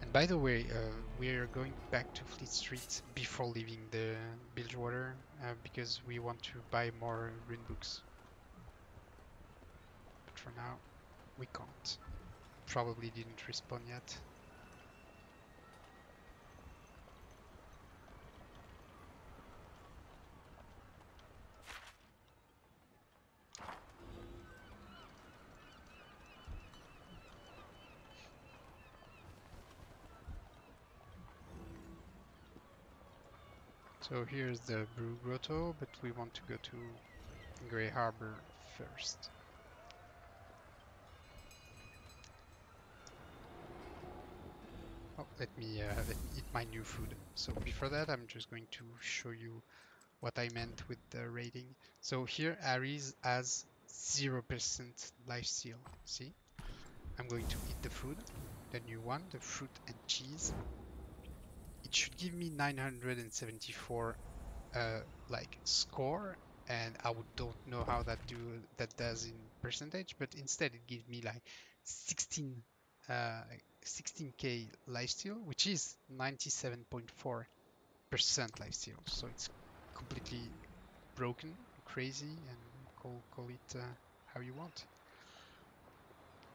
And by the way, uh, we're going back to Fleet Street before leaving the Bilgewater uh, because we want to buy more rune books. For now, we can't. Probably didn't respawn yet. So here's the Buhru Grotto, but we want to go to Grey Harbor first. Oh, let me, uh, let me eat my new food. So before that, I'm just going to show you what I meant with the rating. So here, Ahri's has 0% life lifesteal. See? I'm going to eat the food, the new one, the fruit and cheese it should give me 974 uh, like score and I would don't know how that do that does in percentage but instead it gives me like 16 uh, 16k lifesteal which is 97.4 percent lifesteal so it's completely broken crazy and call call it uh, how you want.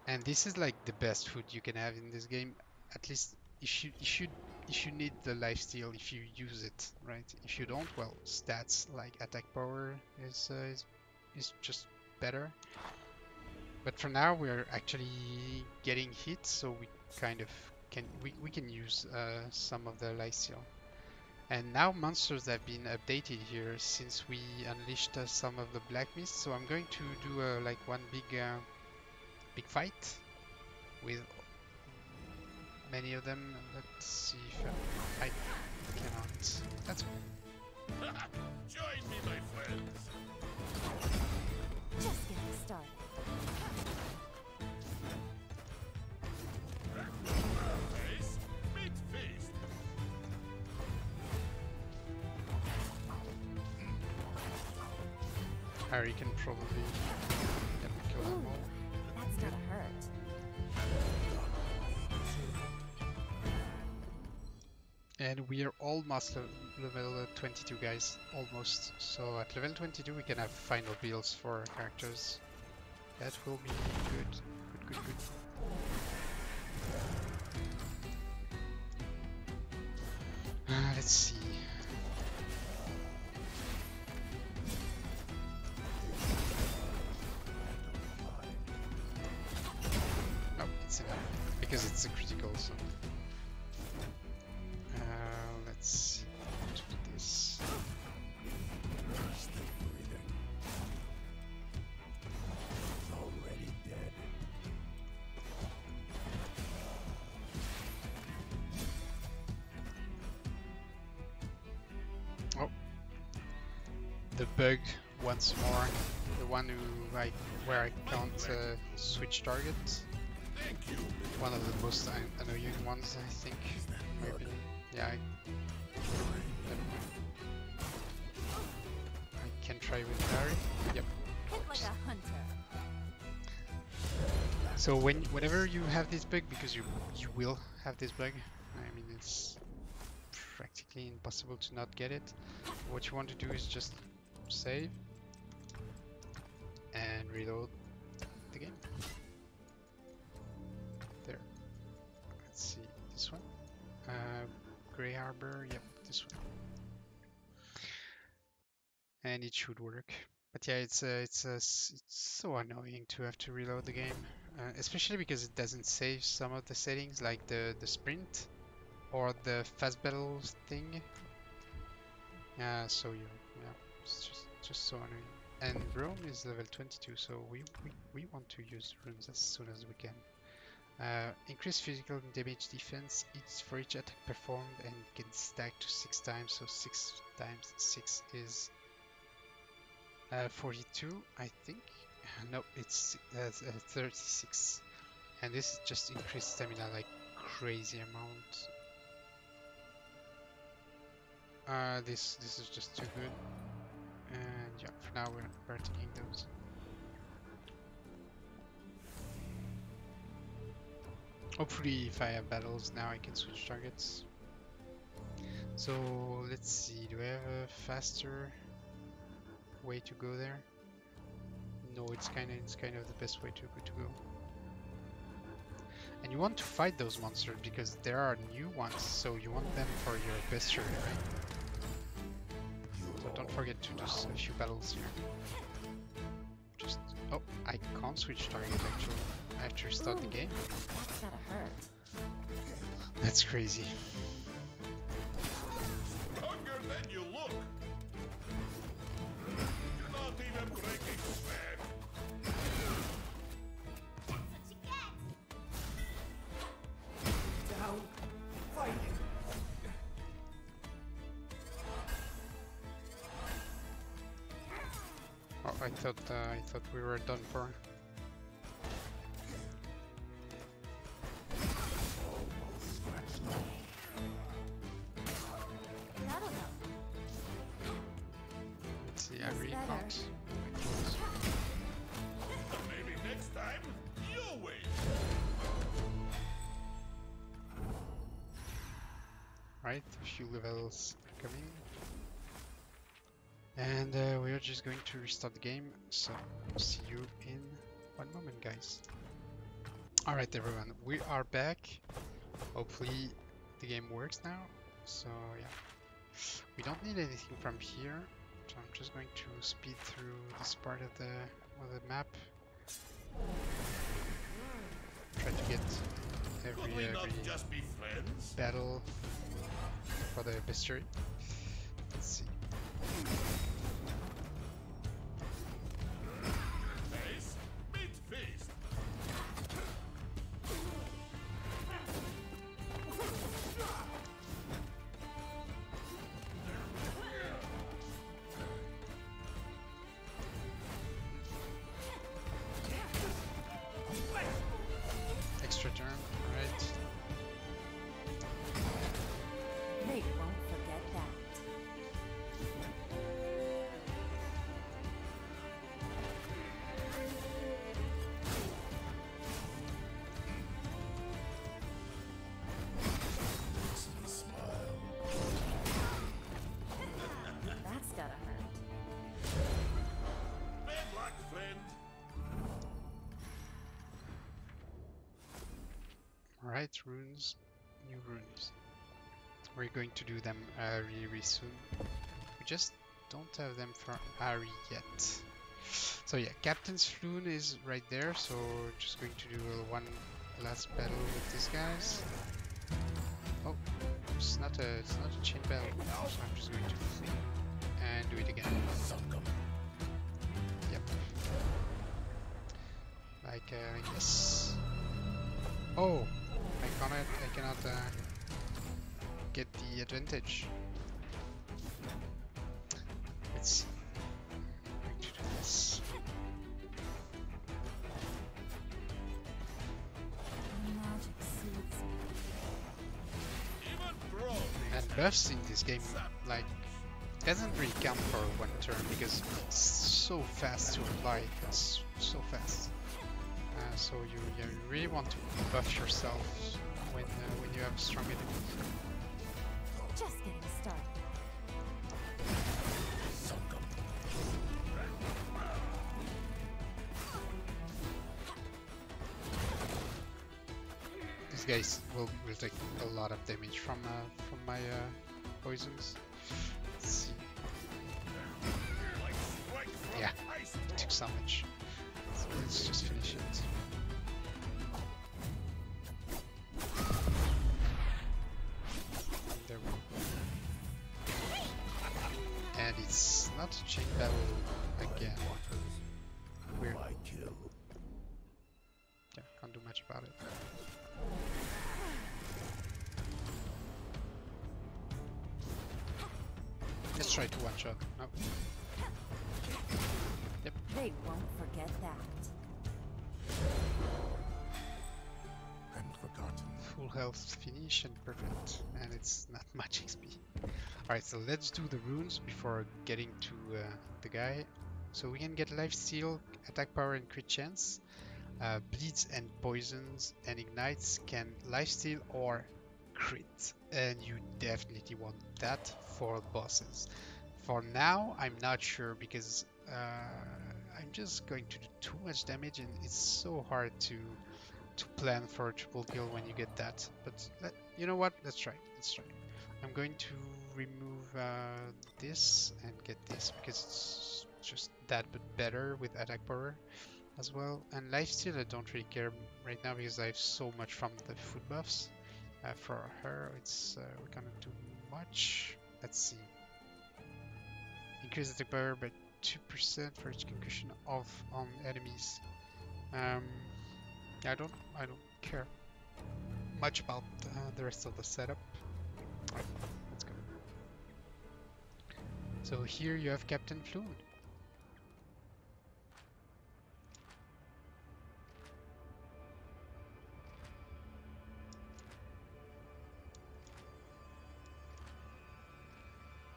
And this is like the best food you can have in this game. At least if you if you if you need the lifesteal if you use it right? If you don't well stats like attack power is uh, is, is just better. But for now we're actually getting hit so we kind of can we, we can use uh, some of the lifesteal and now monsters have been updated here since we unleashed uh, some of the black mist so I'm going to do uh, like one big uh, big fight with many of them. Let's see if I, I cannot. That's okay. Join me, my friends. Just getting started. Ahri can probably kill them all. that's gonna hurt. And we are almost le- level uh, 22 guys, almost. So at level 22 we can have final builds for our characters. That will be good, good, good, good. Uh, let's see. No, it's enough because it's a critical. So uh, let's. Do this. Still breathing. He's already dead. the bug once more. The one who I where I can't uh, switch targets. Thank you. One of the most annoying ones, I think. opinion. Yeah, I, I can try with Barry. Yep. Like. So when whenever you have this bug, because you you will have this bug. I mean, it's practically impossible to not get it. What you want to do is just save and reload the game. Grey Harbor. Yep, this one. And it should work. But yeah, it's uh, it's uh, it's so annoying to have to reload the game, uh, especially because it doesn't save some of the settings, like the the sprint or the fast battle thing. Yeah, so you yeah, it's just just so annoying. And Braum is level 22, so we we, we want to use runes as soon as we can. Uh, increase physical damage defense each for each attack performed and can stack to six times. So six times six is uh, 42, I think. No, it's uh, uh, 36. And this is just increased stamina like crazy amount. Uh, this this is just too good. And yeah, for now we're, we're taking those. Hopefully if I have battles now I can switch targets. So let's see, do I have a faster way to go there? No, it's kind of it's kind of the best way to to go. And you want to fight those monsters because there are new ones, so you want them for your bestiary, right? So don't forget to do a few battles here. Just oh, I can't switch target actually. I have to restart the game. Sweat. Oh, I thought uh, I thought we were done for. To restart the game, so see you in one moment, guys. Alright, everyone, we are back. Hopefully, the game works now. So, yeah. We don't need anything from here, so I'm just going to speed through this part of the, of the map. Try to get every, every just be battle for the bestiary. Let's see. Runes. New runes. We're going to do them uh, really, really soon. We just don't have them for Ahri yet. So yeah, Captain's Floon is right there, so we're just going to do one last battle with these guys. Oh, it's not a it's not a chain battle, so I'm just going to flee and do it again. Yep. Like uh, like this. Oh, I cannot I cannot uh, get the advantage. Let's see. I'm going to do this. Magic soothes me. Even bro And buffs in this game like doesn't really count for one turn because it's so fast to apply. It's so fast. Uh, so you, you really want to buff yourself when uh, when you have strong enemies. Just getting started. These guys will, will take a lot of damage from uh, from my uh, poisons. And it's not a chain battle again. Weird. Yeah, can't do much about it. Let's try to one shot. No. They won't forget that. Full health finish and perfect. And it's not much XP. Alright, so let's do the runes before getting to uh, the guy. So we can get life steal, attack power, and crit chance. Uh, bleeds and poisons and ignites can life steal or crit, and you definitely want that for bosses. For now, I'm not sure because uh, I'm just going to do too much damage, and it's so hard to to plan for a triple kill when you get that. But let, you know what? Let's try. Let's try. I'm going to remove uh, this and get this because it's just that but better with attack power as well. And lifesteal I don't really care right now because I have so much from the food buffs. Uh, for her it's uh, gonna do much. Let's see. Increase attack power by 2% for each concussion of on enemies. Um, I don't I don't care much about uh, the rest of the setup. Let's go. So here you have Captain Floon.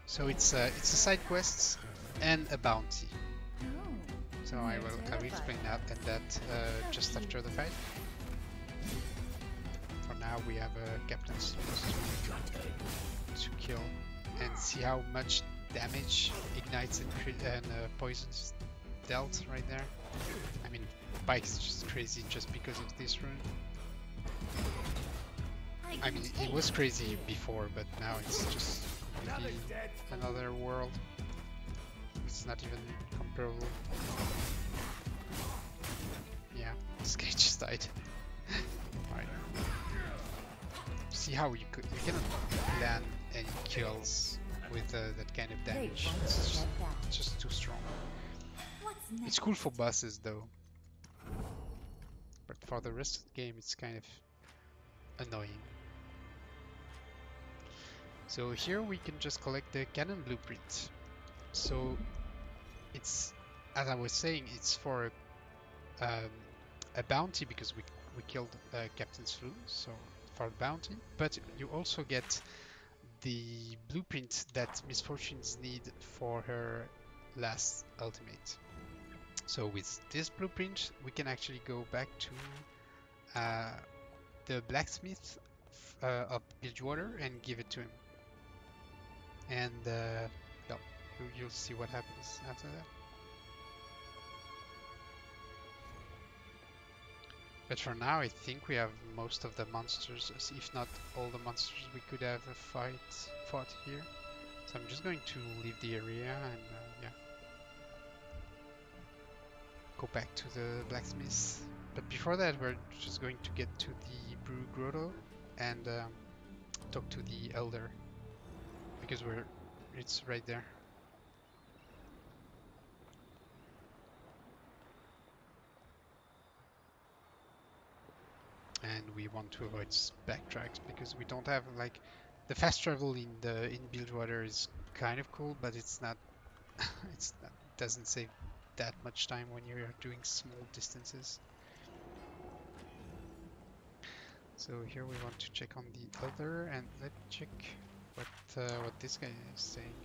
So it's uh, it's a side quest and a bounty. So I will I will explain that and that uh, just after the fight. For now we have a captain Slows to kill and see how much damage ignites and, and uh, poisons dealt right there. I mean, Pyke is just crazy just because of this rune. I mean, it was crazy before, but now it's just another world. It's not even comparable. Yeah, this guy just died. Alright. See how you could you cannot land any kills with uh, that kind of damage. It's just, it's just too strong. It's cool for bosses though. But for the rest of the game it's kind of annoying. So here we can just collect the cannon blueprint. So it's as I was saying, it's for um, a bounty because we we killed uh, Captain's Floon, so for the bounty. But you also get the blueprint that Miss Fortunes need for her last ultimate. So with this blueprint, we can actually go back to uh, the blacksmith uh, of Bilgewater and give it to him. And uh, you'll see what happens after that. But for now, I think we have most of the monsters, if not all the monsters we could have a fight fought here. So I'm just going to leave the area and uh, yeah, go back to the blacksmith. But before that, we're just going to get to the Buhru Grotto and um, talk to the Elder because we're it's right there. And we want to avoid backtracks because we don't have like the fast travel in the in Bilgewater is kind of cool, but it's not it's not doesn't save that much time when you're doing small distances. So here we want to check on the other and let's check what uh, what this guy is saying.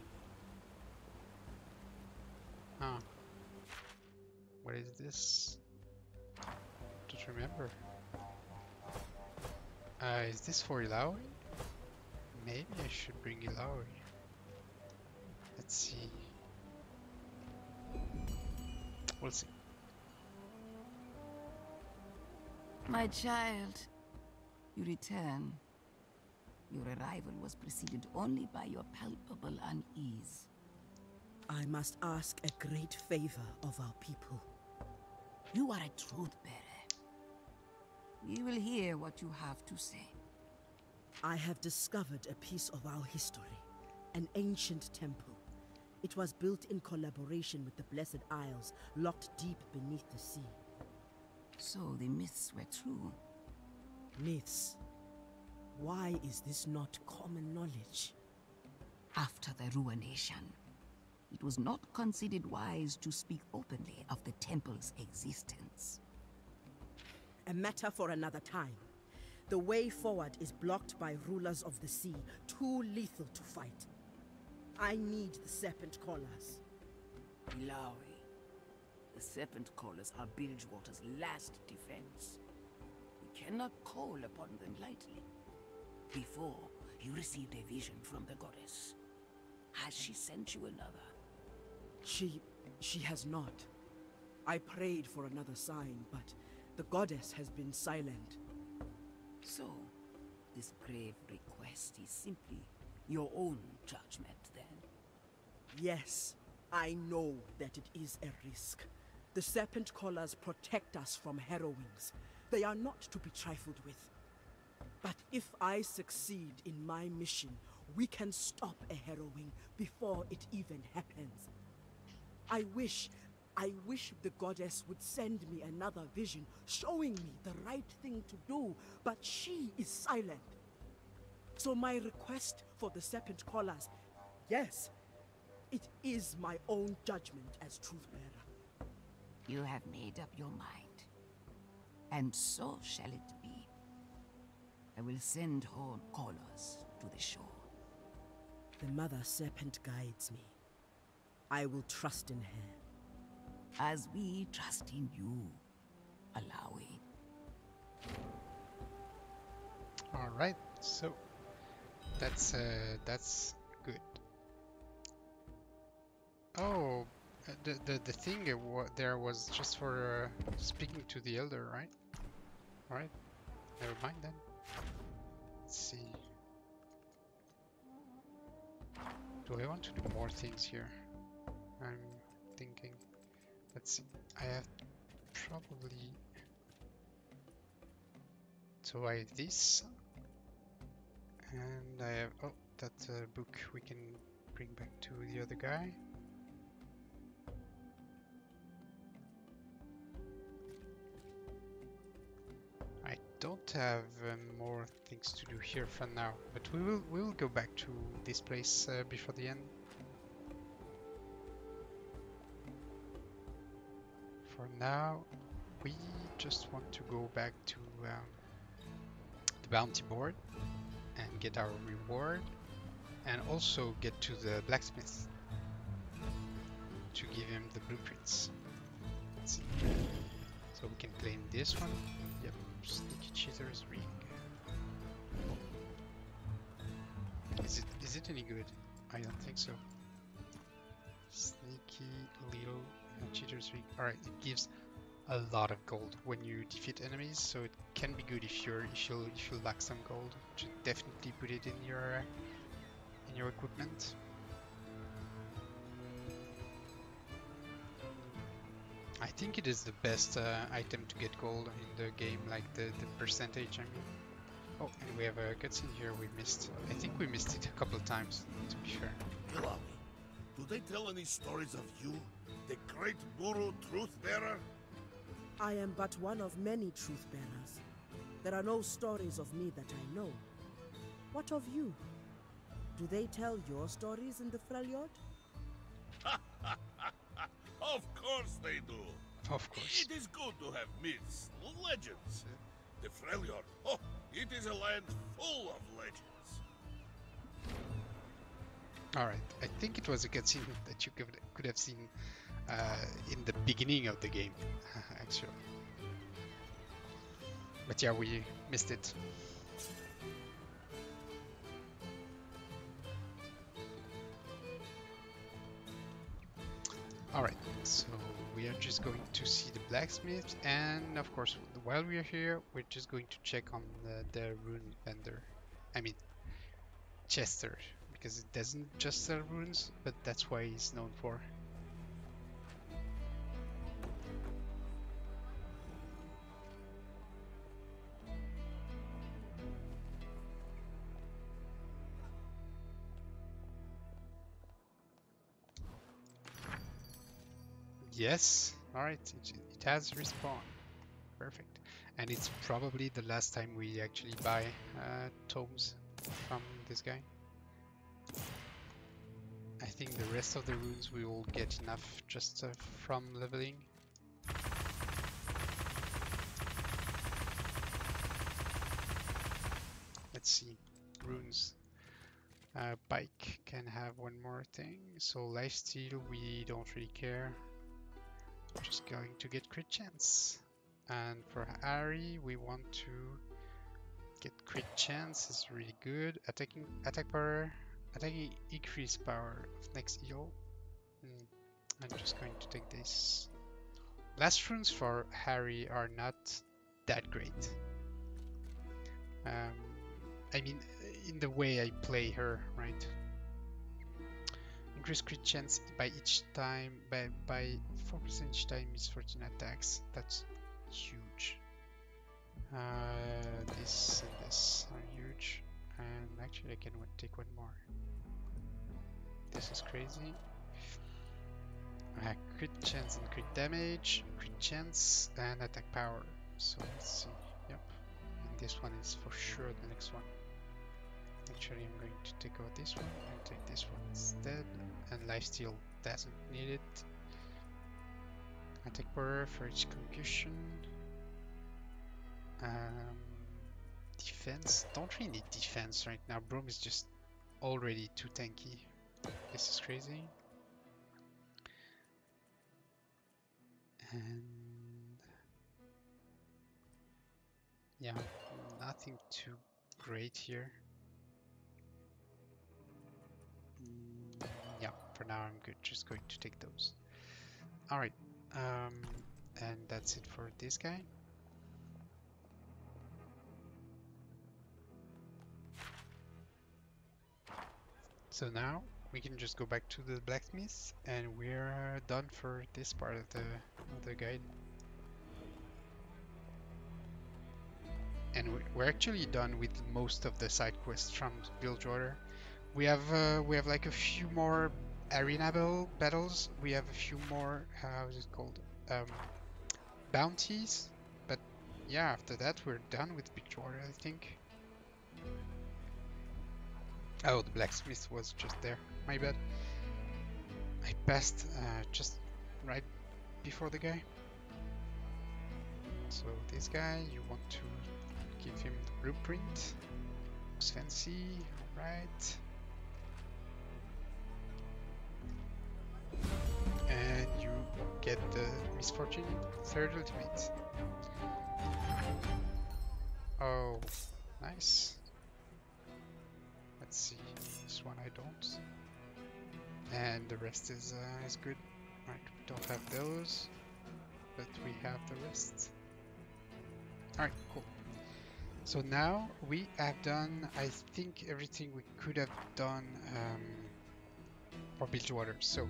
Ah, what is this? Don't remember. Uh, is this for Illaoi? Maybe I should bring Illaoi. Let's see. We'll see. My child, you return. Your arrival was preceded only by your palpable unease. I must ask a great favor of our people. You are a truth bearer. We will hear what you have to say. I have discovered a piece of our history, an ancient temple. It was built in collaboration with the Blessed Isles, locked deep beneath the sea. So the myths were true. Myths. Why is this not common knowledge? After the ruination, it was not considered wise to speak openly of the temple's existence. A matter for another time. The way forward is blocked by rulers of the sea, too lethal to fight. I need the Serpent Callers. Illaoi, The Serpent Callers are Bilgewater's last defense. We cannot call upon them lightly. Before, you received a vision from the goddess. Has she sent you another? She. she has not. I prayed for another sign, but the goddess has been silent. So, this grave request is simply your own judgment, then? Yes, I know that it is a risk. The Serpent Callers protect us from harrowings. They are not to be trifled with. But if I succeed in my mission, we can stop a harrowing before it even happens. I wish, I wish the goddess would send me another vision showing me the right thing to do, but she is silent. So my request for the Serpent Callers, yes, it is my own judgment as Truthbearer. You have made up your mind. And so shall it be. I will send horn callers to the shore. The Mother Serpent guides me. I will trust in her. As we trust in you, Illaoi. All right, so that's uh, that's good. Oh, uh, the the the thing uh, there was just for uh, speaking to the elder, right? All right, never mind then. Let's see. Do I want to do more things here? I'm thinking. Let's see. I have probably. Have this, and I have oh that uh, book we can bring back to the other guy. I don't have uh, more things to do here for now, but we will we will go back to this place uh, before the end. For now, we just want to go back to um, the bounty board and get our reward, and also get to the blacksmith to give him the blueprints. So we can claim this one. Yep, sneaky cheater's ring. Is it is it any good? I don't think so. Sneaky little uh, cheater's. Alright, it gives a lot of gold when you defeat enemies, so it can be good if you're if you if you lack some gold. To definitely put it in your in your equipment. I think it is the best uh, item to get gold in the game, like the, the percentage, I mean. Oh, and we have a cutscene here we missed. I think we missed it a couple times, to be fair. Kilawi, do they tell any stories of you? The great Buhru Truth Bearer? I am but one of many truth bearers. There are no stories of me that I know. What of you? Do they tell your stories in the Freljord? Of course they do. Of course. It is good to have myths, legends. The Freljord, oh, it is a land full of legends. Alright, I think it was a cutscene that you could, could have seen Uh, in the beginning of the game, actually. But yeah, we missed it. Alright, so we are just going to see the blacksmith, and of course, while we are here, we're just going to check on the, the rune vendor. I mean, Chester, because it doesn't just sell runes, but that's why he's known for. Yes, alright, it, it has respawned. Perfect. And it's probably the last time we actually buy uh, tomes from this guy. I think the rest of the runes we will get enough just uh, from leveling. Let's see, runes. Uh, Pyke can have one more thing, so lifesteal we don't really care. Just going to get crit chance. And for Ahri, we want to get crit chance is really good. Attacking attack power, attacking increase power of next heal. Mm, I'm just going to take this. Last runes for Ahri are not that great. Um, I mean, in the way I play her, right? Increase crit chance by each time by by four percent each time is 14 attacks. That's huge. Uh, this and this are huge, and actually I can take one more. This is crazy. Uh, crit chance and crit damage, crit chance and attack power. So let's see. Yep. And this one is for sure the next one. Actually, I'm going to take out this one and take this one instead. And lifesteal doesn't need it. Attack power for each concussion. Um, defense. Don't really need defense right now. Braum is just already too tanky. This is crazy. And yeah, nothing too great here. For now I'm good. Just going to take those. All right, um, and that's it for this guy. So now we can just go back to the blacksmith and we're done for this part of the, of the guide. And we- we're actually done with most of the side quests from Bilgewater. We have uh, we have like a few more arena battle battles. We have a few more how is it called um, bounties. But yeah, after that we're done with Bilgewater, I think. Oh, the blacksmith was just there. My bad. I passed uh, just right before the guy. So this guy, you want to give him the blueprint. Looks fancy, alright. And you get the Miss Fortune third ultimate. Oh, nice. Let's see. This one I don't. And the rest is uh, is good. Right, we don't have those, but we have the rest. Alright, cool. So now we have done, I think, everything we could have done um, for Bilgewater. So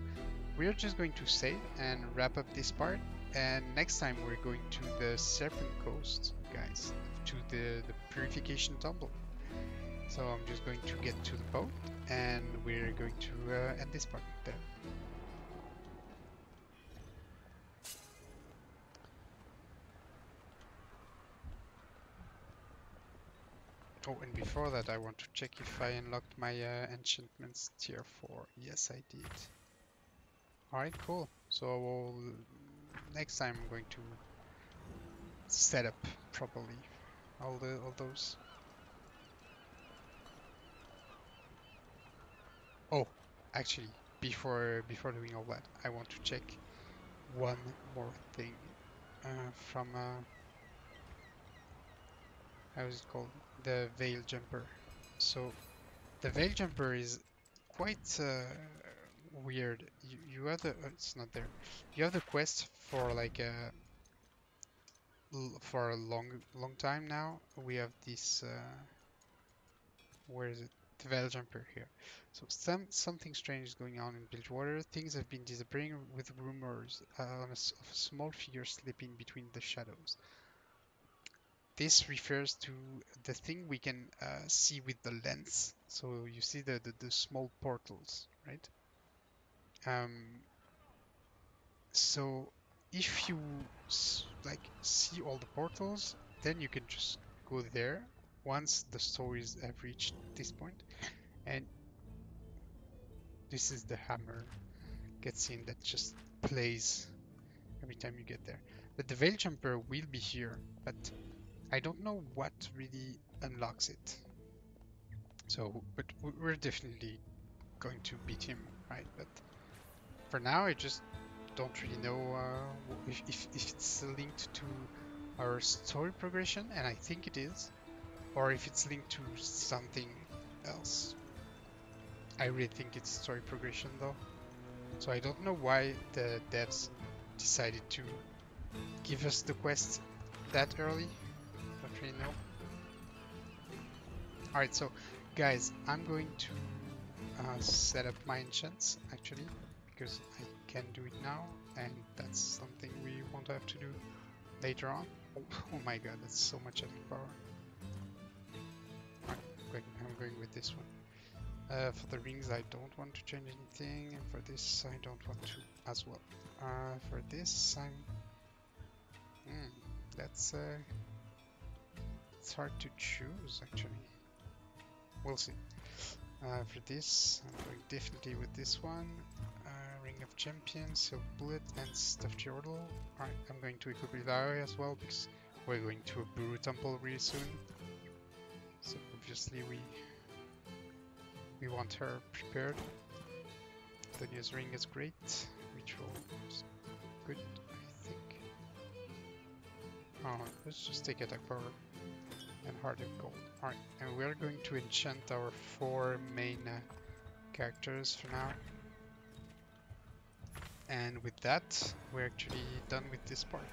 we're just going to save and wrap up this part. And next time we're going to the Serpent Coast, guys, to the, the Purification Temple. So I'm just going to get to the boat and we're going to uh, end this part there. Oh, and before that I want to check if I unlocked my uh, enchantments tier 4. Yes, I did. Alright, cool. So we'll, next time I'm going to set up properly all the all those. Oh, actually, before before doing all that, I want to check one more thing uh, from uh, how is it called? The Veil Jumper. So the Veil Jumper is quite uh, weird. You you have the uh, it's not there. You have the quest for like a... for a long long time now. We have this. Uh, where is it? The Veil Jumper here. So some something strange is going on in Bilgewater. Things have been disappearing with rumors uh, of a small figure slipping between the shadows. This refers to the thing we can uh, see with the lens. So you see the, the, the small portals, right? Um, so if you like see all the portals, then you can just go there once the stories have reached this point, and this is the hammer cutscene that just plays every time you get there. But the Veil Jumper will be here, but I don't know what really unlocks it. So, but we're definitely going to beat him, right? But for now, I just don't really know uh, if, if, if it's linked to our story progression, and I think it is, or if it's linked to something else. I really think it's story progression though. So I don't know why the devs decided to give us the quest that early. Don't really know. Alright, so guys, I'm going to uh, set up my enchants actually because I can do it now and that's something we won't have to do later on. Oh, my god, that's so much attack power. I'm going, I'm going with this one. Uh, for the rings I don't want to change anything and for this I don't want to as well. Uh, for this I'm... Hmm, that's... Uh, it's hard to choose actually. We'll see. Uh, for this, I'm going definitely with this one. Ring of Champions, Silk Bullet, and Stuffed Yordle. Alright, I'm going to equip Illaoi as well because we're going to a Buhru Temple really soon. So obviously we we want her prepared. The news ring is great. Ritual is good, I think. Oh, let's just take attack power and Heart of Gold. Alright, and we're going to enchant our four main uh, characters for now. And with that, we're actually done with this part.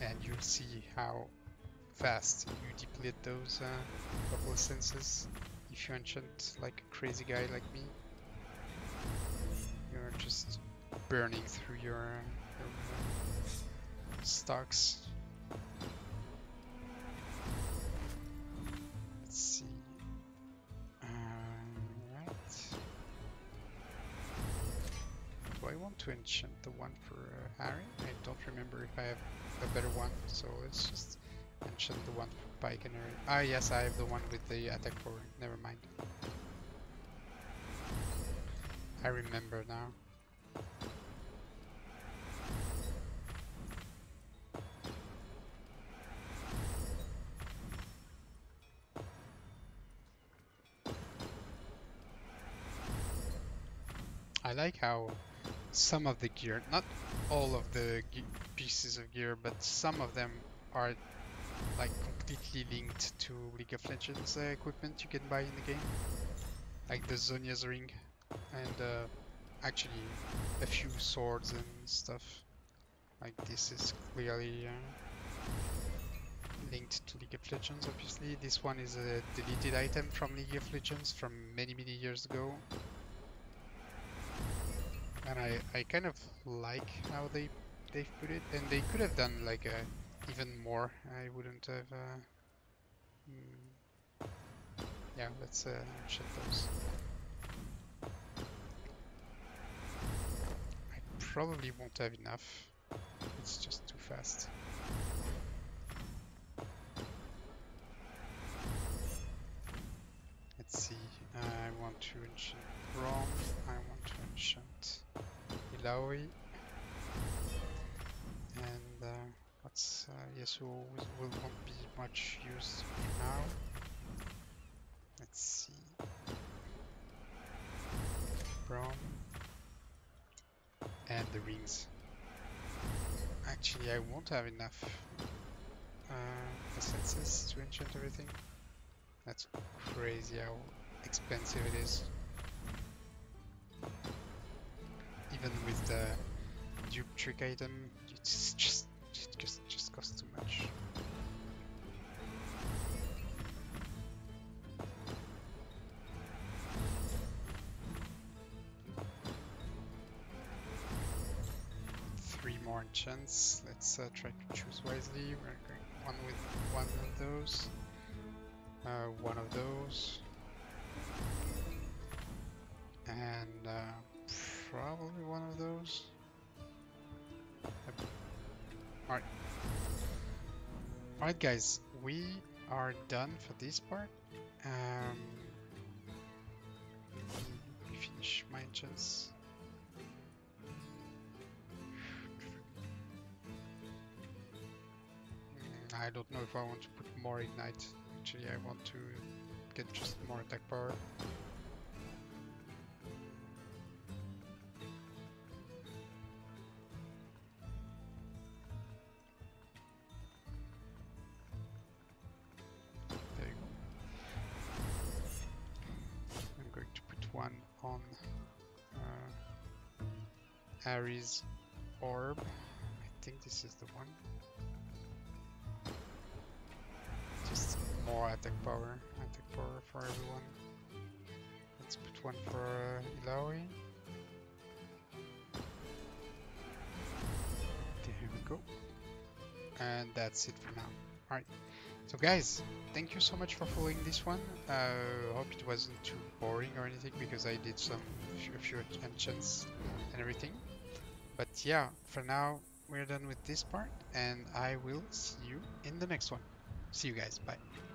And you'll see how fast you deplete those uh, couple senses if you enchant like a crazy guy like me. You're just burning through your, uh, your uh, stocks. To enchant the one for uh, Ahri? I don't remember if I have a better one, so let's just enchant the one for Pyke and Ahri. Ah yes, I have the one with the attack power. Never mind. I remember now. I like how some of the gear, not all of the pieces of gear, but some of them are like completely linked to League of Legends uh, equipment you can buy in the game. Like the Zhonya's ring and uh, actually a few swords and stuff. Like this is clearly uh, linked to League of Legends obviously. This one is a deleted item from League of Legends from many many years ago. And I, I kind of like how they they've put it and they could have done like a even more. I wouldn't have uh, mm, yeah let's uh, those. I probably won't have enough. It's just too fast. Let's see. I want to enchant Rom. I want to enchant Illaoi. And uh, what's uh, Yasuo will, won't be much used now. Let's see. Braum. And the rings. Actually, I won't have enough uh, to enchant everything. That's crazy how expensive it is. Even with the dupe trick item, it's just it just just costs too much. Three more enchants. Let's uh, try to choose wisely. We're going one with one of those. Uh, one of those. And uh, probably one of those. Alright. Alright guys, we are done for this part. Um, finish my enchants. Mm, I don't know if I want to put more ignite. Actually, I want to get just more attack power. Ares orb. I think this is the one. Just more attack power, attack power for everyone. Let's put one for uh. There we go. And that's it for now. Alright. So guys, thank you so much for following this one. Uh, hope it wasn't too boring or anything because I did some a few enchants and everything. But yeah, for now we're done with this part and I will see you in the next one. See you guys, bye.